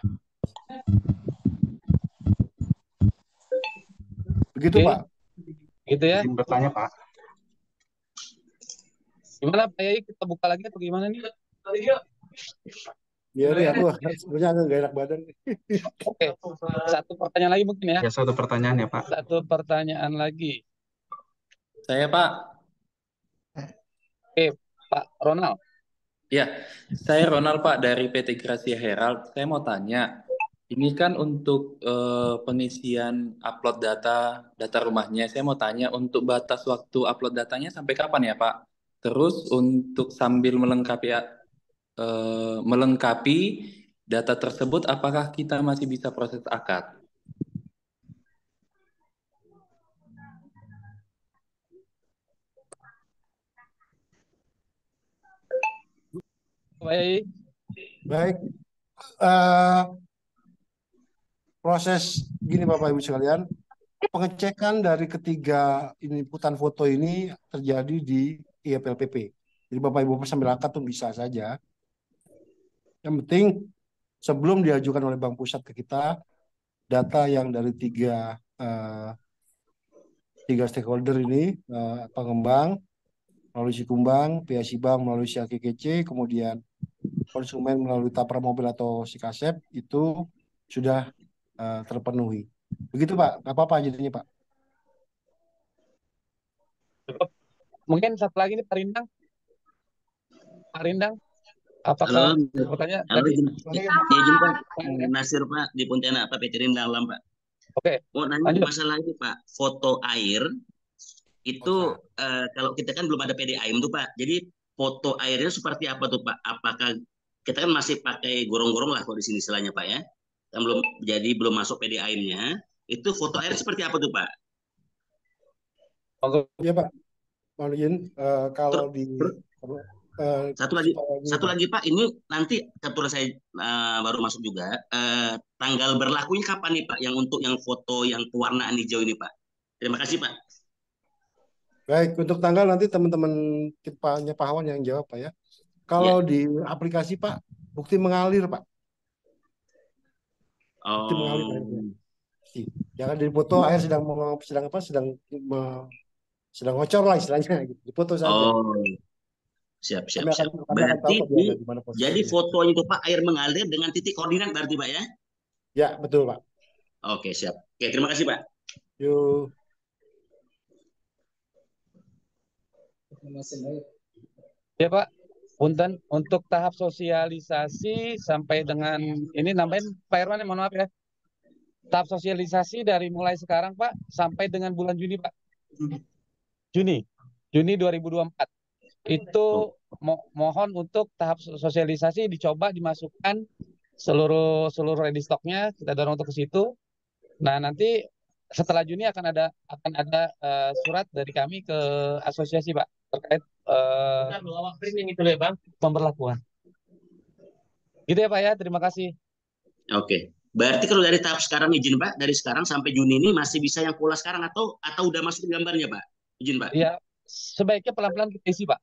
Begitu Oke. Pak. Gitu ya. Izin bertanya Pak. Gimana Pak Yai, kita buka lagi atau gimana nih? Iya nih aku sebenarnya agak gak enak badan. Oke, satu pertanyaan lagi mungkin ya. Ya, satu pertanyaan ya Pak. Satu pertanyaan lagi. Saya Pak. Oke, Pak Ronald. Ya, saya Ronald Pak dari PT Gracia Herald. Saya mau tanya, ini kan untuk eh, pengisian upload data data rumahnya. Saya mau tanya untuk batas waktu upload datanya sampai kapan ya Pak? Terus untuk sambil melengkapi eh, melengkapi data tersebut, apakah kita masih bisa proses akad? Baik. Baik. Eh, proses gini Bapak Ibu sekalian, pengecekan dari ketiga inputan foto ini terjadi di IFLPP. Jadi Bapak Ibu sambil akad tuh bisa saja. Yang penting sebelum diajukan oleh Bank Pusat ke kita, data yang dari tiga eh, tiga stakeholder ini, eh, pengembang melalui si Kumbang, PSI Bank melalui si AKKC, kemudian konsumen melalui Tapra Mobil atau si Kasep itu sudah eh, terpenuhi. Begitu Pak, nggak apa-apa jadinya Pak. Mungkin satu lagi nih Pak Rindang. Pak Rindang, apakah Halo, pertanyaan halo, tadi? izin, izin Pak, Nasir Pak di Pontianak, Pak Peterin dalam Pak. Oke, Mau nanya lanjut. masalah ini Pak, foto air itu eh, kalau kita kan belum ada PDAM tuh Pak. Jadi foto airnya seperti apa tuh Pak? Apakah kita kan masih pakai gorong-gorong lah kalau di sini istilahnya Pak ya? Kan belum jadi belum masuk PDAM-nya. Itu foto air seperti apa tuh Pak? Iya Pak, mohon izin eh, kalau di eh, Satu lagi, ini, satu Pak. lagi Pak, ini nanti kebetulan saya eh, baru masuk juga. eh, tanggal berlakunya kapan nih Pak? Yang untuk yang foto yang pewarnaan hijau ini Pak. Terima kasih Pak. Baik, untuk tanggal nanti teman-teman tipanya Pak Hawan yang jawab Pak ya. Kalau di aplikasi Pak, bukti mengalir Pak. Bukti mengalir. Oh, Bukti. Jangan di foto air sedang mau- sedang apa? Sedang sedang ngocor lah istilahnya gitu. Dipoto saja. oh, siap, siap, siap. akan Berarti di, jadi fotonya itu Pak air mengalir dengan titik koordinat berarti Pak ya? Ya, betul Pak. Oke, siap. Oke, terima kasih Pak. Yuk. Ya Pak, punten untuk tahap sosialisasi sampai dengan ini nambahin Pak Herman ya, mohon maaf ya. Tahap sosialisasi dari mulai sekarang Pak sampai dengan bulan Juni Pak. Juni, Juni 2024. Itu mo- mohon untuk tahap so- sosialisasi dicoba dimasukkan seluruh seluruh ready stocknya kita dorong untuk ke situ. Nah nanti setelah Juni akan ada akan ada eh, surat dari kami ke asosiasi Pak terkait eh, itu ya Bang. pemberlakuan. Gitu ya Pak ya, terima kasih. Oke. Berarti kalau dari tahap sekarang izin Pak, dari sekarang sampai Juni ini masih bisa yang pola sekarang atau atau udah masuk gambarnya Pak? Izin Pak. Ya, sebaiknya pelan-pelan kita isi, Pak.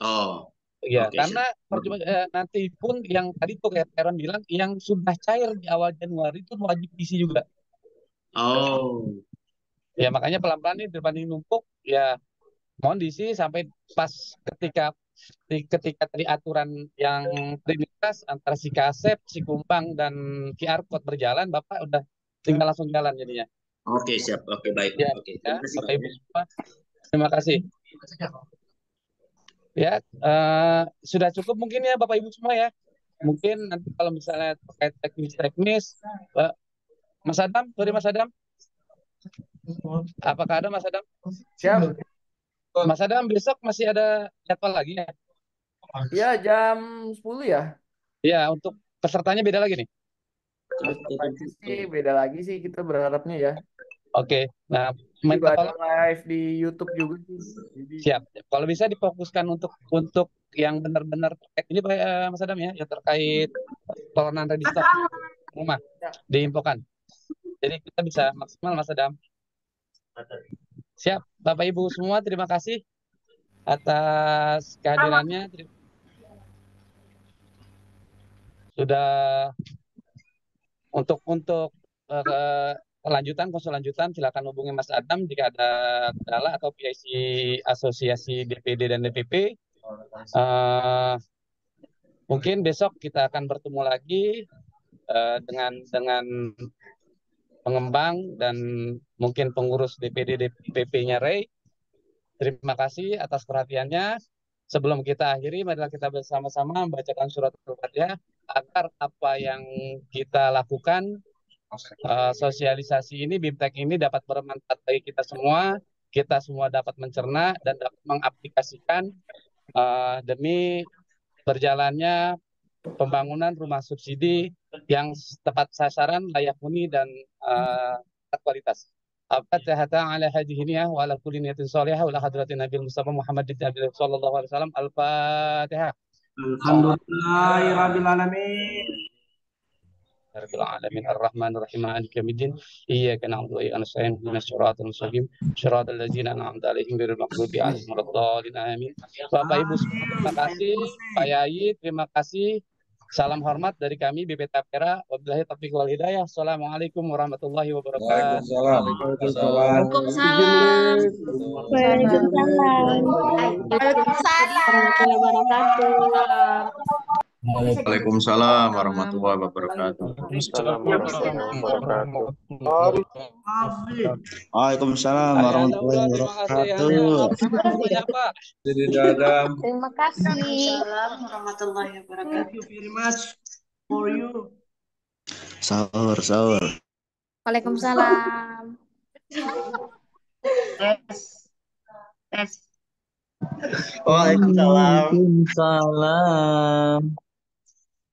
Oh, Iya, oke karena percuma eh, nanti pun yang tadi tuh kayak Teron bilang, yang sudah cair di awal Januari itu wajib diisi juga. Oh, Ya makanya pelan-pelan nih daripada numpuk, ya mohon diisi sampai pas ketika di- ketika tadi aturan yang trinitas antara si kasep, si kumbang dan QR code berjalan, Bapak udah tinggal langsung jalan jadinya. oke siap. Oke baik. Ya, Oke, ya, terima kasih semua, terima kasih. Ya, eh, sudah cukup mungkin ya Bapak Ibu semua ya. Mungkin nanti kalau misalnya terkait teknis-teknis, eh, Mas Adam, sorry Mas Adam, apakah ada Mas Adam? Siap. Mas Adam besok masih ada jadwal lagi ya? Iya, jam 10 ya. Ya, untuk pesertanya beda lagi nih. Beda lagi sih kita berharapnya ya. Oke, nah Juga minta ada tolong live di YouTube juga. Jadi siap. Kalau bisa difokuskan untuk untuk yang benar-benar terkait ini Pak eh, Mas Adam ya, yang terkait pelayanan ready stock rumah diinfokan. Jadi kita bisa maksimal Mas Adam. Siap, Bapak Ibu semua terima kasih atas kehadirannya. Terima- Sudah untuk untuk eh, ke- kelanjutan lanjutan silakan hubungi Mas Adam jika ada kendala atau PIC Asosiasi DPD dan DPP. Eh, mungkin besok kita akan bertemu lagi eh, dengan dengan pengembang dan mungkin pengurus DPD DPP-nya Ray. Terima kasih atas perhatiannya. Sebelum kita akhiri, marilah kita bersama-sama membacakan surat Al-Fatihah agar apa yang kita lakukan eh, sosialisasi ini, BIMTEK ini dapat bermanfaat bagi kita semua, kita semua dapat mencerna dan dapat mengaplikasikan eh, demi berjalannya pembangunan rumah subsidi yang tepat sasaran, layak huni dan eh, berkualitas. Al-Fatihah ala hadhihi niyah wa ala kulli niyatin salihah wa ala hadratin Nabi Mustafa Muhammad sallallahu alaihi wasallam. Al-Fatihah. Alhamdulillahirabbil alamin. Rabbil alamin. Ar-rahman ar-rahim maliki yaumiddin. Iyyaka na'budu wa iyyaka nasta'in. Ihdinas siratal mustaqim. Siratal ladzina an'amta 'alaihim ghairil maghdubi 'alaihim waladdallin amin. Bapak Ibu terima kasih. Pak Yai terima kasih. Salam hormat dari kami BP Tapera wabillahi taufiq wal hidayah. Assalamualaikum warahmatullahi wabarakatuh. Waalaikumsalam. Waalaikumsalam. Waalaikumsalam. Warahmatullahi wabarakatuh. Waalaikumsalam warahmatullahi wabarakatuh. Waalaikumsalam warahmatullahi wabarakatuh. Jadi Adam. Terima kasih. warahmatullahi wabarakatuh. Thank you very much for you. Sahur, sahur. Waalaikumsalam. Tes. Tes. Waalaikumsalam. Waalaikumsalam.